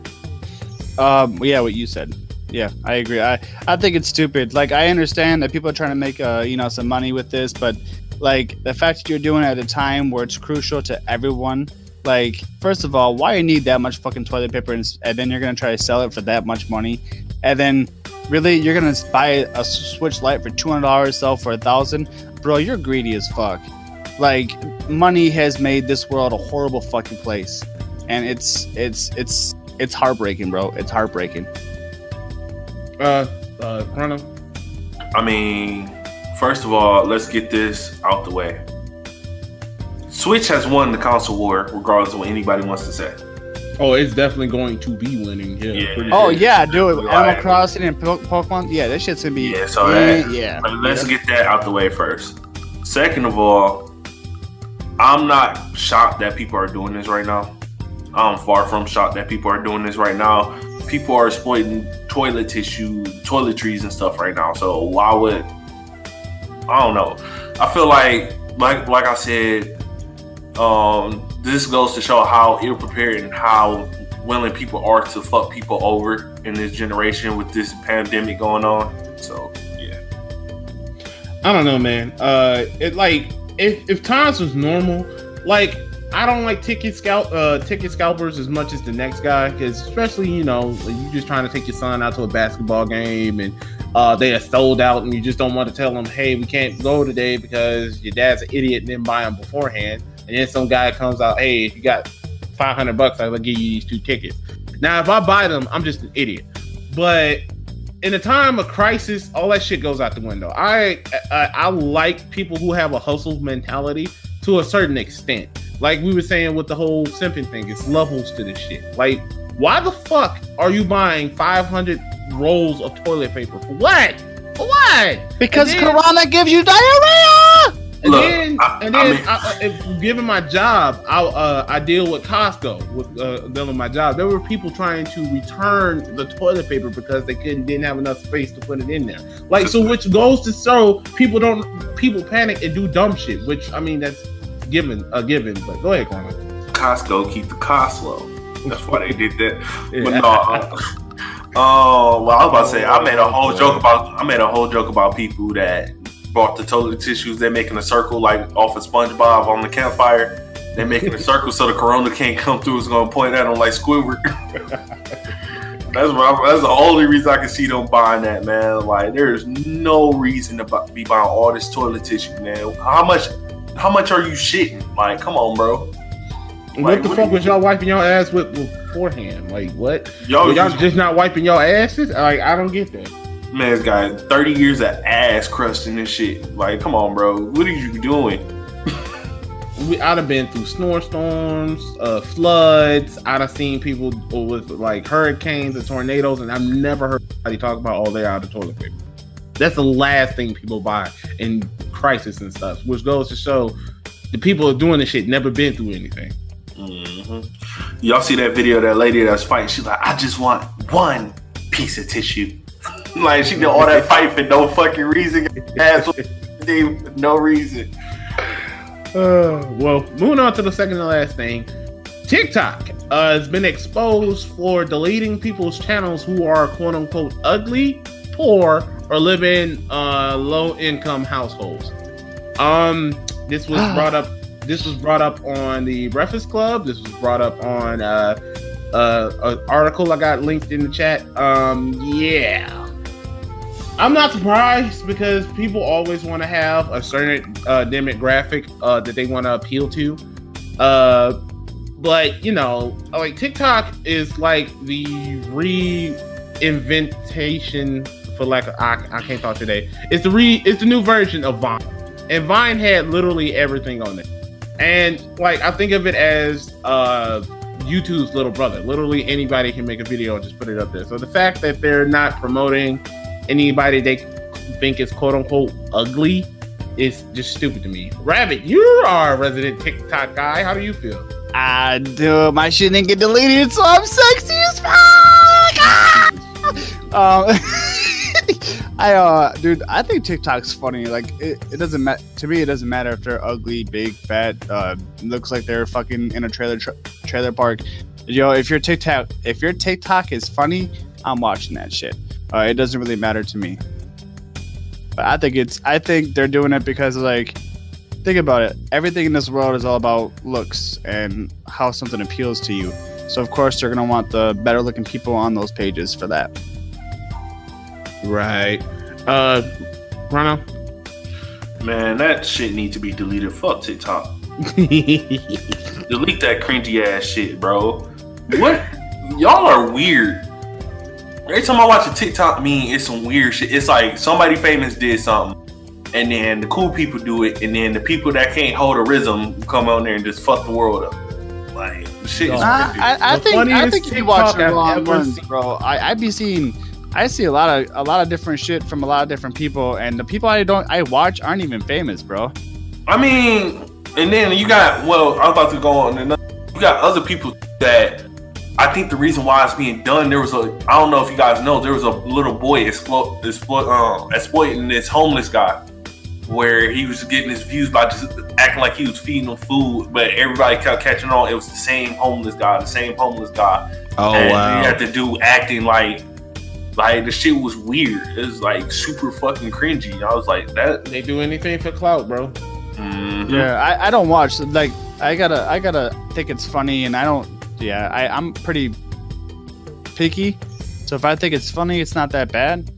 Um, yeah, what you said. Yeah, I agree. I, I think it's stupid. Like, I understand that people are trying to make, uh, you know, some money with this, but like the fact that you're doing it at a time where it's crucial to everyone. Like, first of all, why you need that much fucking toilet paper, and, and then you're gonna try to sell it for that much money, and then really you're gonna buy a Switch light for two hundred dollars, sell for a thousand, bro. You're greedy as fuck. Like, money has made this world a horrible fucking place, and it's it's it's it's heartbreaking, bro. It's heartbreaking. Uh, uh, Crono. I mean, first of all, let's get this out the way. Switch has won the console war, regardless of what anybody wants to say. Oh, it's definitely going to be winning. Yeah. Yeah. Oh sure. yeah, do it. Right. Animal Crossing and Pokemon. Yeah, that shit's gonna be. Yeah, so yeah, that- yeah. But let's get that out the way first. Second of all, I'm not shocked that people are doing this right now. I'm far from shocked that people are doing this right now. People are exploiting toilet tissue, toiletries, and stuff right now. So why would I don't know? I feel like, like, like I said, um, this goes to show how ill prepared and how willing people are to fuck people over in this generation with this pandemic going on. So yeah. I don't know, man. Uh, it like if if times was normal, like I don't like ticket scout uh ticket scalpers as much as the next guy because especially you know you just trying to take your son out to a basketball game and uh they are sold out and you just don't want to tell them hey we can't go today because your dad's an idiot and didn't buy them beforehand and then some guy comes out hey if you got 500 bucks I'll give you these two tickets. Now if I buy them I'm just an idiot, but in a time of crisis, all that shit goes out the window. I, I I like people who have a hustle mentality to a certain extent. Like we were saying with the whole simping thing, it's levels to this shit. Like, why the fuck are you buying 500 rolls of toilet paper for what? For what? Because And then- Corona gives you diarrhea. And Look, then, I- and I then, mean- I, uh, if given my job, I uh, I deal with Costco with uh, dealing my job. There were people trying to return the toilet paper because they couldn't didn't have enough space to put it in there. Like so, which goes to show people don't people panic and do dumb shit. Which I mean, that's given a given. But go ahead, Corner. Costco keep the cost low. That's why they did that. But Yeah. no. Oh well, I was about to say I made a whole joke about I made a whole joke about people that bought the toilet tissues. They're making a circle like off of SpongeBob on the campfire. They're making a circle so the corona can't come through. It's gonna point at them like Squidward. [LAUGHS] that's what I'm, that's the only reason I can see them buying that, man. Like there's no reason to be buying all this toilet tissue, man. How much? How much are you shitting? Like, come on, bro. What the what fuck was y'all wiping your ass with beforehand? Like what? Yo, y'all you- just not wiping your asses? Like I don't get that. Man's got 30 years of ass crusting this shit. Like, come on, bro. What are you doing? [LAUGHS] we I'd have been through snowstorms, uh, floods. I'd have seen people with like hurricanes and tornadoes, and I've never heard anybody talk about oh they're out of toilet paper. That's the last thing people buy in crisis and stuff, which goes to show the people doing this shit never been through anything. Hmm Y'all see that video that lady that's fighting? She's like, I just want one piece of tissue. [LAUGHS] like, she did all that [LAUGHS] fight for no fucking reason. Ass no reason. Uh, well, moving on to the second and last thing. TikTok uh, has been exposed for deleting people's channels who are quote unquote ugly, poor, or live in uh, low income households. Um, this was [GASPS] brought up. This was brought up on the Breakfast Club. This was brought up on uh, uh, an article I got linked in the chat. Um, yeah. I'm not surprised because people always want to have a certain uh, demographic uh, that they want to appeal to. Uh, but you know, like TikTok is like the reinventation for like I, I can't talk today. It's the re it's the new version of Vine, and Vine had literally everything on it. And like I think of it as uh, YouTube's little brother. Literally anybody can make a video and just put it up there. So the fact that they're not promoting anybody they think is quote unquote ugly is just stupid to me. Rabbit, you are a resident TikTok guy. How do you feel? I do. my shit didn't get deleted, so I'm sexy as fuck. Ah! [LAUGHS] Um, [LAUGHS] I uh, dude, I think TikTok's funny. Like, it, it doesn't matter to me. It doesn't matter if they're ugly, big, fat. Uh, looks like they're fucking in a trailer tra- trailer park. Yo, if your TikTok, if your TikTok is funny, I'm watching that shit. Uh, it doesn't really matter to me. But I think it's. I think they're doing it because like think about it. Everything in this world is all about looks and how something appeals to you. So of course they're gonna want the better looking people on those pages for that. Right. Uh, Rano. Man, that shit need to be deleted. Fuck TikTok. [LAUGHS] Delete that cringy ass shit, bro. What? Y'all are weird. Every time I watch a TikTok meme, it's some weird shit. It's like somebody famous did something, and then the cool people do it, and then the people that can't hold a rhythm come on there and just fuck the world up. Like shit is Ah. I, I think I funniest think you be TikTok watching the I've wrong ever ones, bro. I I be seeing. I see a lot of a lot of different shit from a lot of different people, and the people I don't I watch aren't even famous, bro. I mean, and then you got well, I'm about to go on. Another, you got other people that I think the reason why it's being done. There was a I don't know if you guys know there was a little boy exploit exploit um, exploiting this homeless guy, where he was getting his views by just acting like he was feeding him food, but everybody kept catching on. It was the same homeless guy, the same homeless guy. Oh and you had to do acting like like the shit was weird. It was like super fucking cringy. I was like that. They do anything for clout, bro. mhm. Yeah, I, I don't watch like I gotta I gotta think it's funny, and I don't. Yeah, I I'm pretty picky, so if I think it's funny, it's not that bad.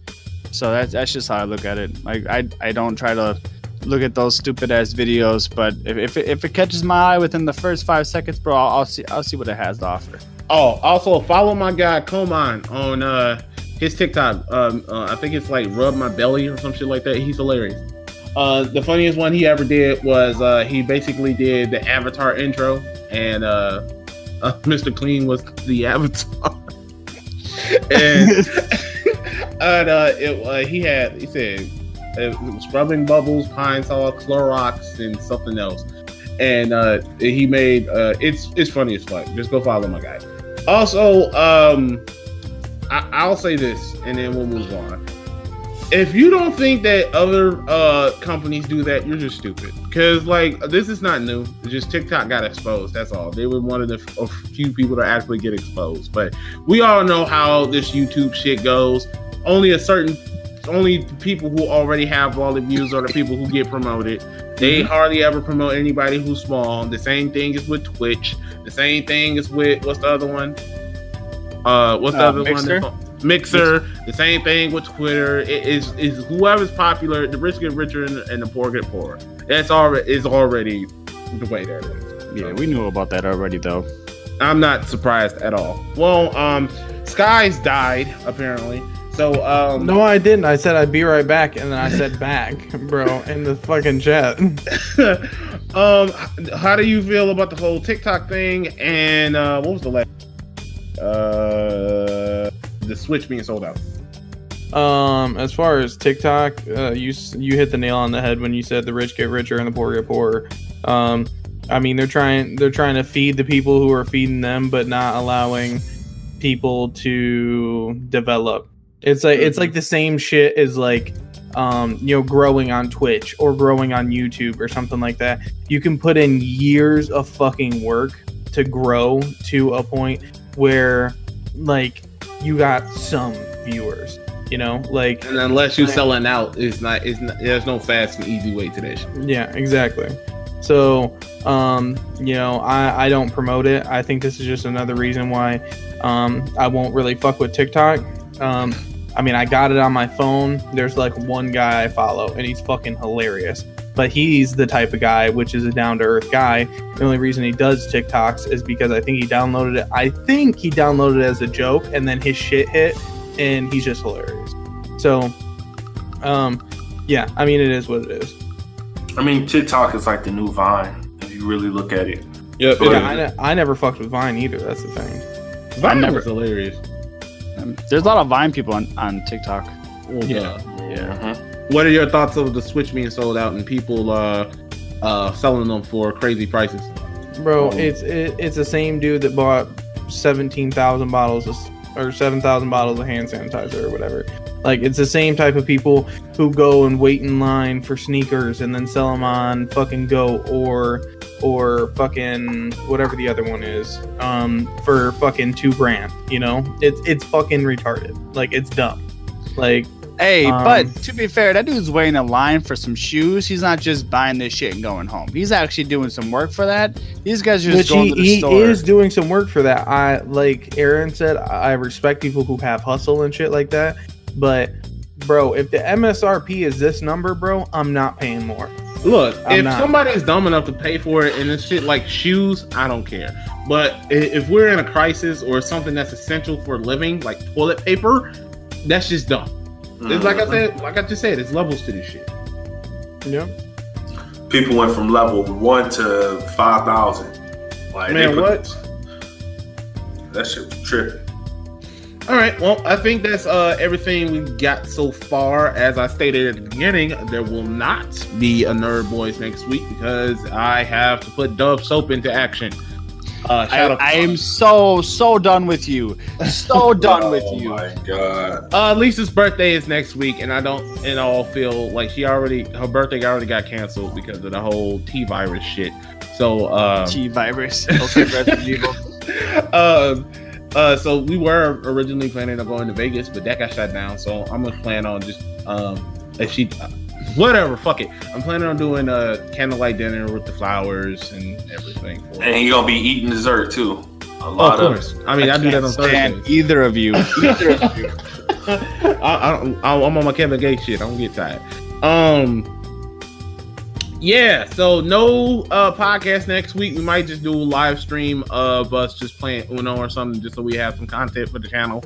So that's that's just how I look at it. Like I I don't try to look at those stupid ass videos, but if if it, if it catches my eye within the first five seconds, bro, I'll, I'll see I'll see what it has to offer. Oh, also follow my guy Koman on uh his TikTok. Um, uh, I think it's like rub my belly or some shit like that. He's hilarious. Uh, the funniest one he ever did was uh, he basically did the Avatar intro, and uh, uh, [LAUGHS] Mr. Clean was the Avatar. [LAUGHS] and [LAUGHS] and uh, it uh, he had he said scrubbing bubbles, pine sol, Clorox, and something else. And he made it's it's funny as fuck. Just go follow my guy. Also, um, I, I'll say this, and then we'll move on. if you don't think that other uh companies do that, you're just stupid. Cause like this is not new. It's just TikTok got exposed. That's all. They were one of the f- few people to actually get exposed. But we all know how this YouTube shit goes. Only a certain, only people who already have all the views are the people who get promoted. They hardly ever promote anybody who's small. The same thing is with Twitch. The same thing is with what's the other one? Uh, what's the Uh, other Mixer? one? Mixer. The same thing with Twitter. It is is whoever's popular, the rich get richer and, and the poor get poorer. That's already is already the way that is. Yeah, we knew about that already, though. I'm not surprised at all. Well, um, Skies died apparently. So um, No, I didn't. I said I'd be right back, and then I said [LAUGHS] back, bro, in the fucking chat. [LAUGHS] um, how do you feel about the whole TikTok thing? And uh, what was the last? Uh, the Switch being sold out. Um, as far as TikTok, uh, you you hit the nail on the head when you said the rich get richer and the poor get poorer. Um, I mean they're trying they're trying to feed the people who are feeding them, but not allowing people to develop. It's like it's like the same shit as like um, you know growing on Twitch or growing on YouTube or something like that. You can put in years of fucking work to grow to a point where like you got some viewers you know like And unless you're selling out, it's not. It's not. There's no fast and easy way to this. yeah exactly so um you know i i don't promote it i think this is just another reason why um i won't really fuck with tiktok um i mean i got it on my phone there's like one guy i follow and he's fucking hilarious but he's the type of guy which is a down-to-earth guy the only reason he does tiktoks is because i think he downloaded it i think he downloaded it as a joke and then his shit hit and he's just hilarious so um yeah i mean it is what it is I mean, TikTok is like the new Vine if you really look at it. Yep. But- Yeah, I, ne- I never fucked with Vine either. That's the thing. Vine never- was hilarious. Um, there's a lot of Vine people on, on TikTok. Well, Yeah. duh. Yeah. Mhm. What are your thoughts of the Switch being sold out and people uh, uh, selling them for crazy prices? Bro, it's it, it's the same dude that bought seventeen thousand bottles of, or seven thousand bottles of hand sanitizer or whatever. Like it's the same type of people who go and wait in line for sneakers and then sell them on fucking Go or or fucking whatever the other one is um for fucking two grand. You know, it's it's fucking retarded. Like it's dumb. Like Hey, Um, but to be fair, that dude's waiting in line for some shoes. He's not just buying this shit and going home. He's actually doing some work for that. These guys are just Which going he, to the he store. is doing some work for that. I like Aaron said, I respect people who have hustle and shit like that. But bro, if the MSRP is this number, bro, I'm not paying more. Look, I'm if not. somebody's dumb enough to pay for it and it's shit like shoes, I don't care. But if we're in a crisis or something that's essential for living, like toilet paper, that's just dumb. It's like I said, like I just said, it's levels to this shit. Yep. people went from level one to five thousand. Like Man, put- what? That shit was tripping. All right. Well, I think that's uh, everything we got so far. As I stated at the beginning, there will not be a Nerdbois next week because I have to put Dove Soap into action. Uh, I, I am so so done with you. So [LAUGHS] done with you. Oh you. my god. Uh, Lisa's birthday is next week, and I don't at all feel like she already her birthday already got canceled because of the whole T virus shit. So, um, G virus. [LAUGHS] Okay, Resident Evil. um, uh, so we were originally planning on going to Vegas, but that got shut down. So I'm gonna plan on just um, if she, whatever, fuck it. I'm planning on doing a candlelight dinner with the flowers and everything. For And he gonna be eating dessert too. A Oh, lot of of, course. I mean, I, do that on Stand Thursdays. either of you. [LAUGHS] Either of you. I, I, I'm on my Kevin Gates shit. I don't get tired. Um, yeah. So no uh podcast next week. We might just do a live stream of us just playing Uno or something, just so we have some content for the channel.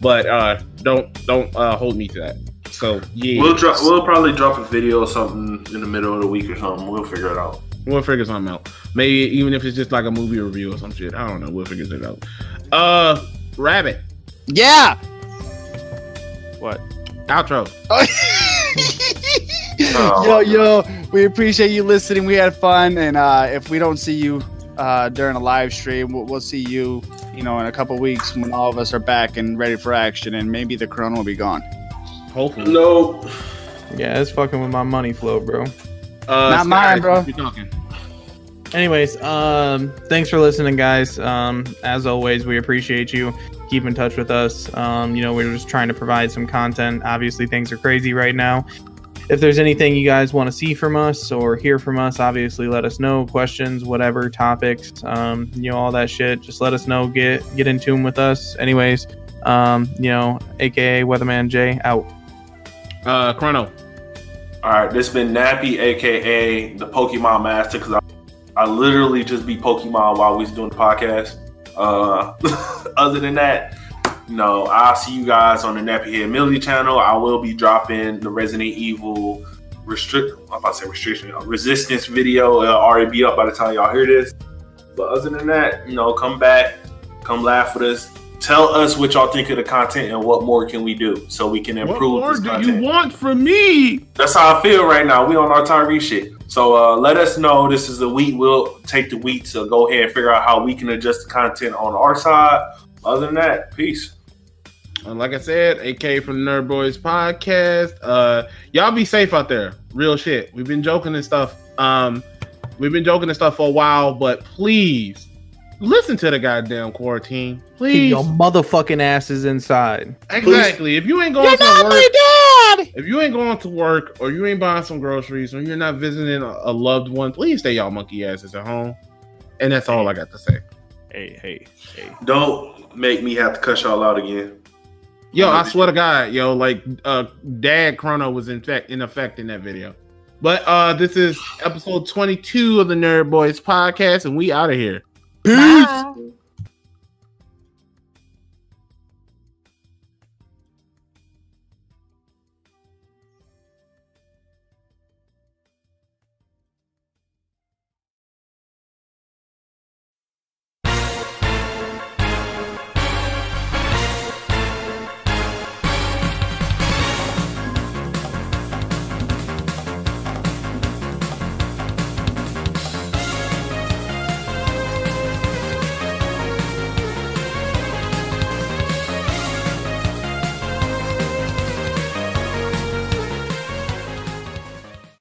But uh, don't don't uh hold me to that. So yeah, We'll drop. We'll probably drop a video or something in the middle of the week or something. We'll figure it out. We'll figure something out. Maybe even if it's just like a movie review or some shit. I don't know. We'll figure it out. Uh, Rabbit Yeah. What? outro. [LAUGHS] Oh, yo, yo, we appreciate you listening. We had fun, and uh, if we don't see you uh, during a live stream, we'll, we'll see you, you know, in a couple weeks when all of us are back and ready for action, and maybe the corona will be gone. Hopefully. Nope. Yeah, it's fucking with my money flow, bro. Uh, Not mine, bro. You're talking? Anyways, um, thanks for listening, guys. Um, as always, we appreciate you. Keep in touch with us. Um, you know, we're just trying to provide some content. Obviously, things are crazy right now. If there's anything you guys want to see from us or hear from us, obviously let us know. Questions, whatever topics, um, you know, all that shit. Just let us know. Get get in tune with us. Anyways, um, you know, aka Weatherman J out. Uh, Crono. All right, this been Nappy, aka the Pokemon Master, because I, I literally just be Pokemon while we was doing the podcast. Uh, [LAUGHS] other than that, no, I'll see you guys on the Nappy Head Millie channel. I will be dropping the Resident Evil restrict. I'm about to say restriction, uh, resistance video. It'll already be up by the time y'all hear this. But other than that, you know, come back, come laugh with us. Tell us what y'all think of the content and what more can we do so we can improve. What more do content. you want from me? That's how I feel right now. We on our Tyree shit. So uh, let us know. This is the week. We'll take the week to go ahead and figure out how we can adjust the content on our side. Other than that, peace. And like I said, AK from the Nerdbois podcast. Uh, y'all be safe out there. Real shit. We've been joking and stuff. Um, we've been joking and stuff for a while, but please listen to the goddamn quarantine. Keep Please. your motherfucking asses inside. Exactly. If you ain't going to work, if you ain't going to work, or you ain't buying some groceries, or you're not visiting a, a loved one, please stay y'all monkey asses at home. And that's all I got to say. Hey, hey, hey. Don't make me have to cuss y'all out again. Yo, I swear to God, yo, like uh Dad Crono was in fact in effect in that video. But uh this is episode 22 of the Nerdbois podcast, and we out of here. Peace.